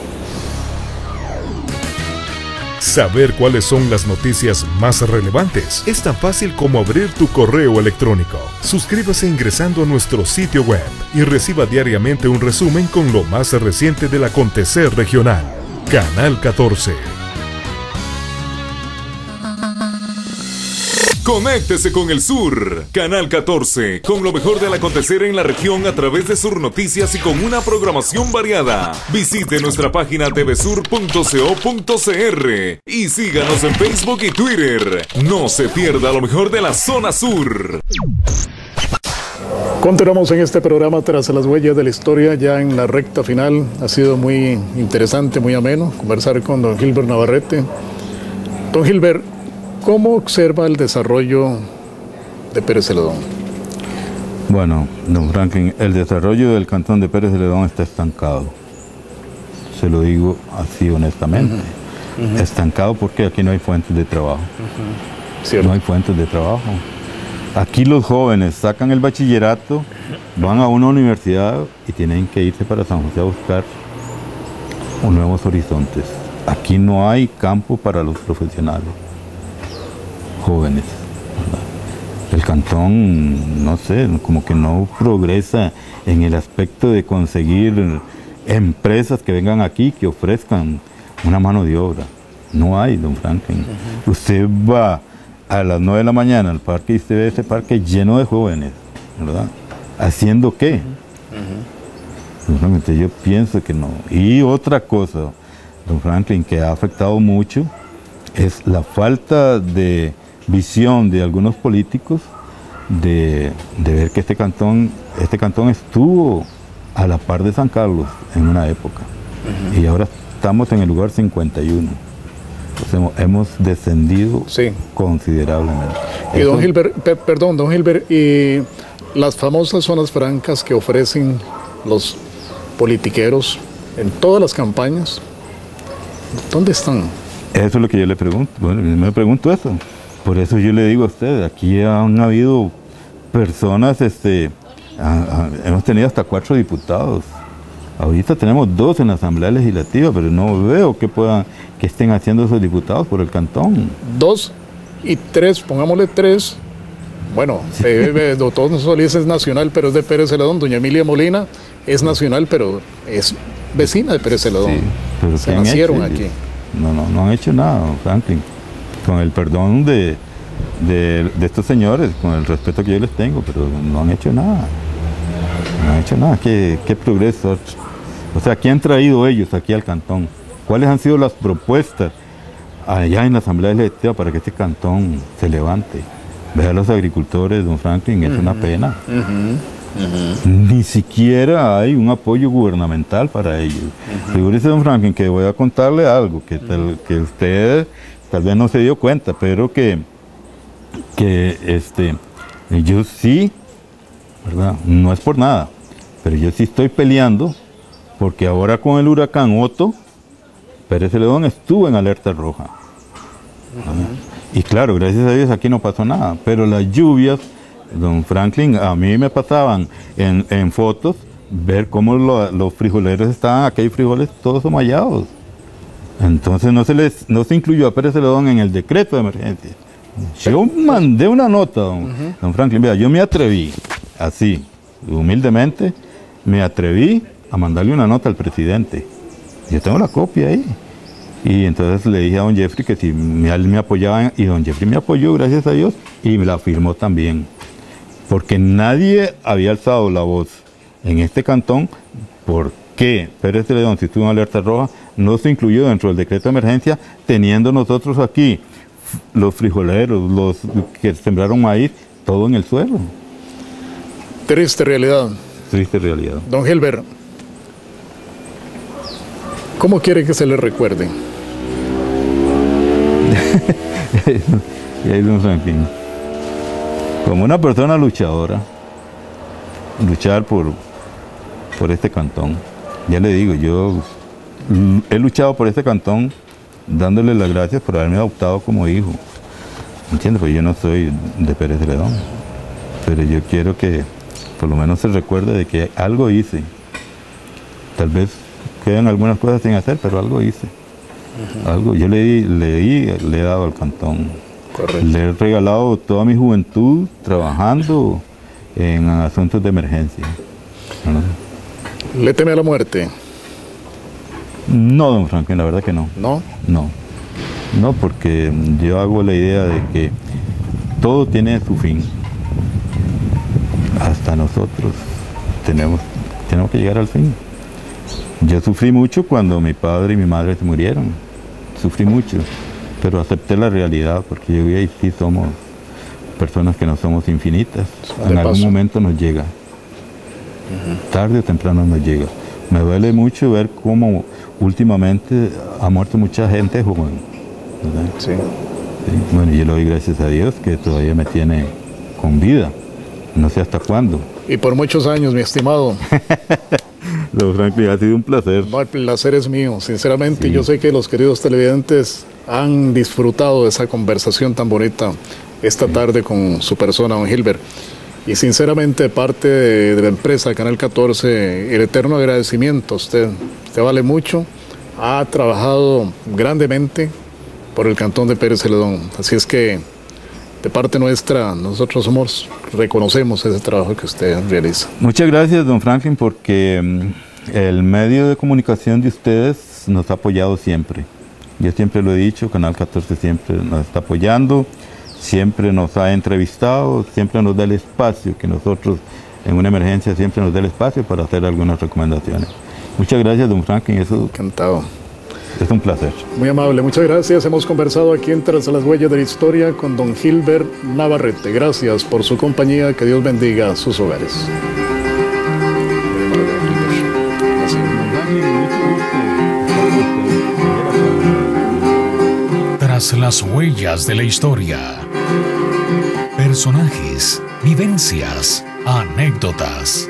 Saber cuáles son las noticias más relevantes es tan fácil como abrir tu correo electrónico. Suscríbase ingresando a nuestro sitio web y reciba diariamente un resumen con lo más reciente del acontecer regional. Canal 14. Conéctese con el sur. Canal 14, con lo mejor del acontecer en la región a través de Sur Noticias y con una programación variada. Visite nuestra página tvsur.co.cr y síganos en Facebook y Twitter. No se pierda lo mejor de la zona sur. Continuamos en este programa tras las huellas de la historia, ya en la recta final. Ha sido muy interesante, muy ameno conversar con don Gilbert Navarrete. Don Gilbert, ¿cómo observa el desarrollo de Pérez Celedón? Bueno, don Franklin, el desarrollo del cantón de Pérez Celedón está estancado. Se lo digo así honestamente. Estancado porque aquí no hay fuentes de trabajo. No hay fuentes de trabajo. Aquí los jóvenes sacan el bachillerato, van a una universidad y tienen que irse para San José a buscar nuevos horizontes. Aquí no hay campo para los profesionales jóvenes. El cantón, no sé, como que no progresa en el aspecto de conseguir empresas que vengan aquí, que ofrezcan una mano de obra. No hay, don Franklin. Usted va a las 9 de la mañana al parque y usted ve ese parque lleno de jóvenes, ¿verdad? ¿Haciendo qué? Realmente yo pienso que no. Y otra cosa, don Franklin, que ha afectado mucho es la falta de visión de algunos políticos de, de ver que este cantón, este cantón estuvo a la par de San Carlos en una época. Y ahora estamos en el lugar 51. O sea, hemos- hemos descendido Sí. considerablemente. Y don Gilbert, pe- perdón, don Gilbert, y las famosas zonas francas que ofrecen los politiqueros en todas las campañas, ¿dónde están? Eso es lo que yo le pregunto. Bueno, yo me pregunto eso. Por eso yo le digo a usted, aquí han habido personas, este, a- a- hemos tenido hasta cuatro diputados. Ahorita tenemos dos en la Asamblea Legislativa, pero no veo que puedan, que estén haciendo esos diputados por el cantón. Dos y tres, pongámosle tres. Bueno, eh, eh, doctor Solís es nacional, pero es de Pérez Celedón. Doña Emilia Molina es nacional, pero es vecina de Pérez Celedón. Pero Se ¿qué han nacieron hecho aquí. No, no, no han hecho nada, Franklin. Con el perdón de, de, de estos señores, con el respeto que yo les tengo, pero no han hecho nada. No han hecho nada. ¿Qué, qué progreso? O sea, ¿qué han traído ellos aquí al cantón? ¿Cuáles han sido las propuestas allá en la Asamblea Legislativa para que este cantón se levante? Ve a los agricultores, don Franklin, es una pena. Ni siquiera hay un apoyo gubernamental para ellos. Figúrese, don Franklin, que voy a contarle algo que, tal- que usted tal vez no se dio cuenta, pero que, que este, yo sí, ¿verdad? No es por nada, pero yo sí estoy peleando porque ahora con el huracán Otto, Pérez Celedón estuvo en alerta roja. Y claro, gracias a Dios aquí no pasó nada, pero las lluvias, don Franklin, a mí me pasaban en, fotos ver cómo lo- los frijoleros estaban, aquí hay frijoles todos amallados. Entonces no se les no se incluyó a Pérez Celedón en el decreto de emergencia. Yo mandé una nota, don, don Franklin, vea, yo me atreví, así, humildemente, me atreví a mandarle una nota al presidente. Yo tengo la copia ahí. Y entonces le dije a don Jeffrey que si me, me apoyaba, y don Jeffrey me apoyó, gracias a Dios, y me la firmó también. Porque nadie había alzado la voz en este cantón por qué Pérez Celedón, si estuvo en alerta roja, no se incluyó dentro del decreto de emergencia, teniendo nosotros aquí los frijoleros, los que sembraron maíz, todo en el suelo. Triste realidad. Triste realidad. Don Gilbert, ¿cómo quiere que se le recuerde? Como una persona luchadora, luchar por, por este cantón. Ya le digo, yo he luchado por este cantón dándole las gracias por haberme adoptado como hijo. ¿Entiendes? Pues yo no soy de Pérez Celedón, pero yo quiero que por lo menos se recuerde de que algo hice. Tal vez quedan algunas cosas sin hacer, pero algo hice. Algo, yo le, di- le, he dado al cantón. Correcto. Le he regalado toda mi juventud trabajando en asuntos de emergencia. ¿verdad? ¿Le teme a la muerte? No, don Franklin, la verdad que no. ¿No? No. No, porque yo hago la idea de que todo tiene su fin. Hasta nosotros tenemos, tenemos que llegar al fin. Yo sufrí mucho cuando mi padre y mi madre se murieron. Sufrí mucho, pero acepté la realidad porque yo y Haití somos personas que no somos infinitas. En algún paso. momento nos llega. Tarde o temprano nos llega. Me duele mucho ver cómo últimamente ha muerto mucha gente joven. ¿verdad? Sí. Sí, Bueno, yo le doy gracias a Dios que todavía me tiene con vida. No sé hasta cuándo. Y por muchos años, mi estimado. Don Franklin, ha sido un placer. No, el placer es mío, sinceramente. Yo sé que los queridos televidentes han disfrutado de esa conversación tan bonita esta tarde con su persona, don Gilbert. Y sinceramente, de parte de, la empresa Canal 14, el eterno agradecimiento a usted. Usted vale mucho, ha trabajado grandemente por el cantón de Pérez Celedón. Así es que, de parte nuestra, nosotros somos, reconocemos ese trabajo que usted realiza. Muchas gracias, don Franklin, porque mm, el medio de comunicación de ustedes nos ha apoyado siempre. Yo siempre lo he dicho, Canal 14 siempre nos está apoyando, siempre nos ha entrevistado, siempre nos da el espacio que nosotros en una emergencia siempre nos da el espacio para hacer algunas recomendaciones. Muchas gracias, don Franklin, eso Encantado. es un placer. Muy amable, muchas gracias. Hemos conversado aquí en Tras las Huellas de la Historia con don Gilbert Navarrete. Gracias por su compañía. Que Dios bendiga sus hogares. Tras las huellas de la historia. Personajes, vivencias, anécdotas.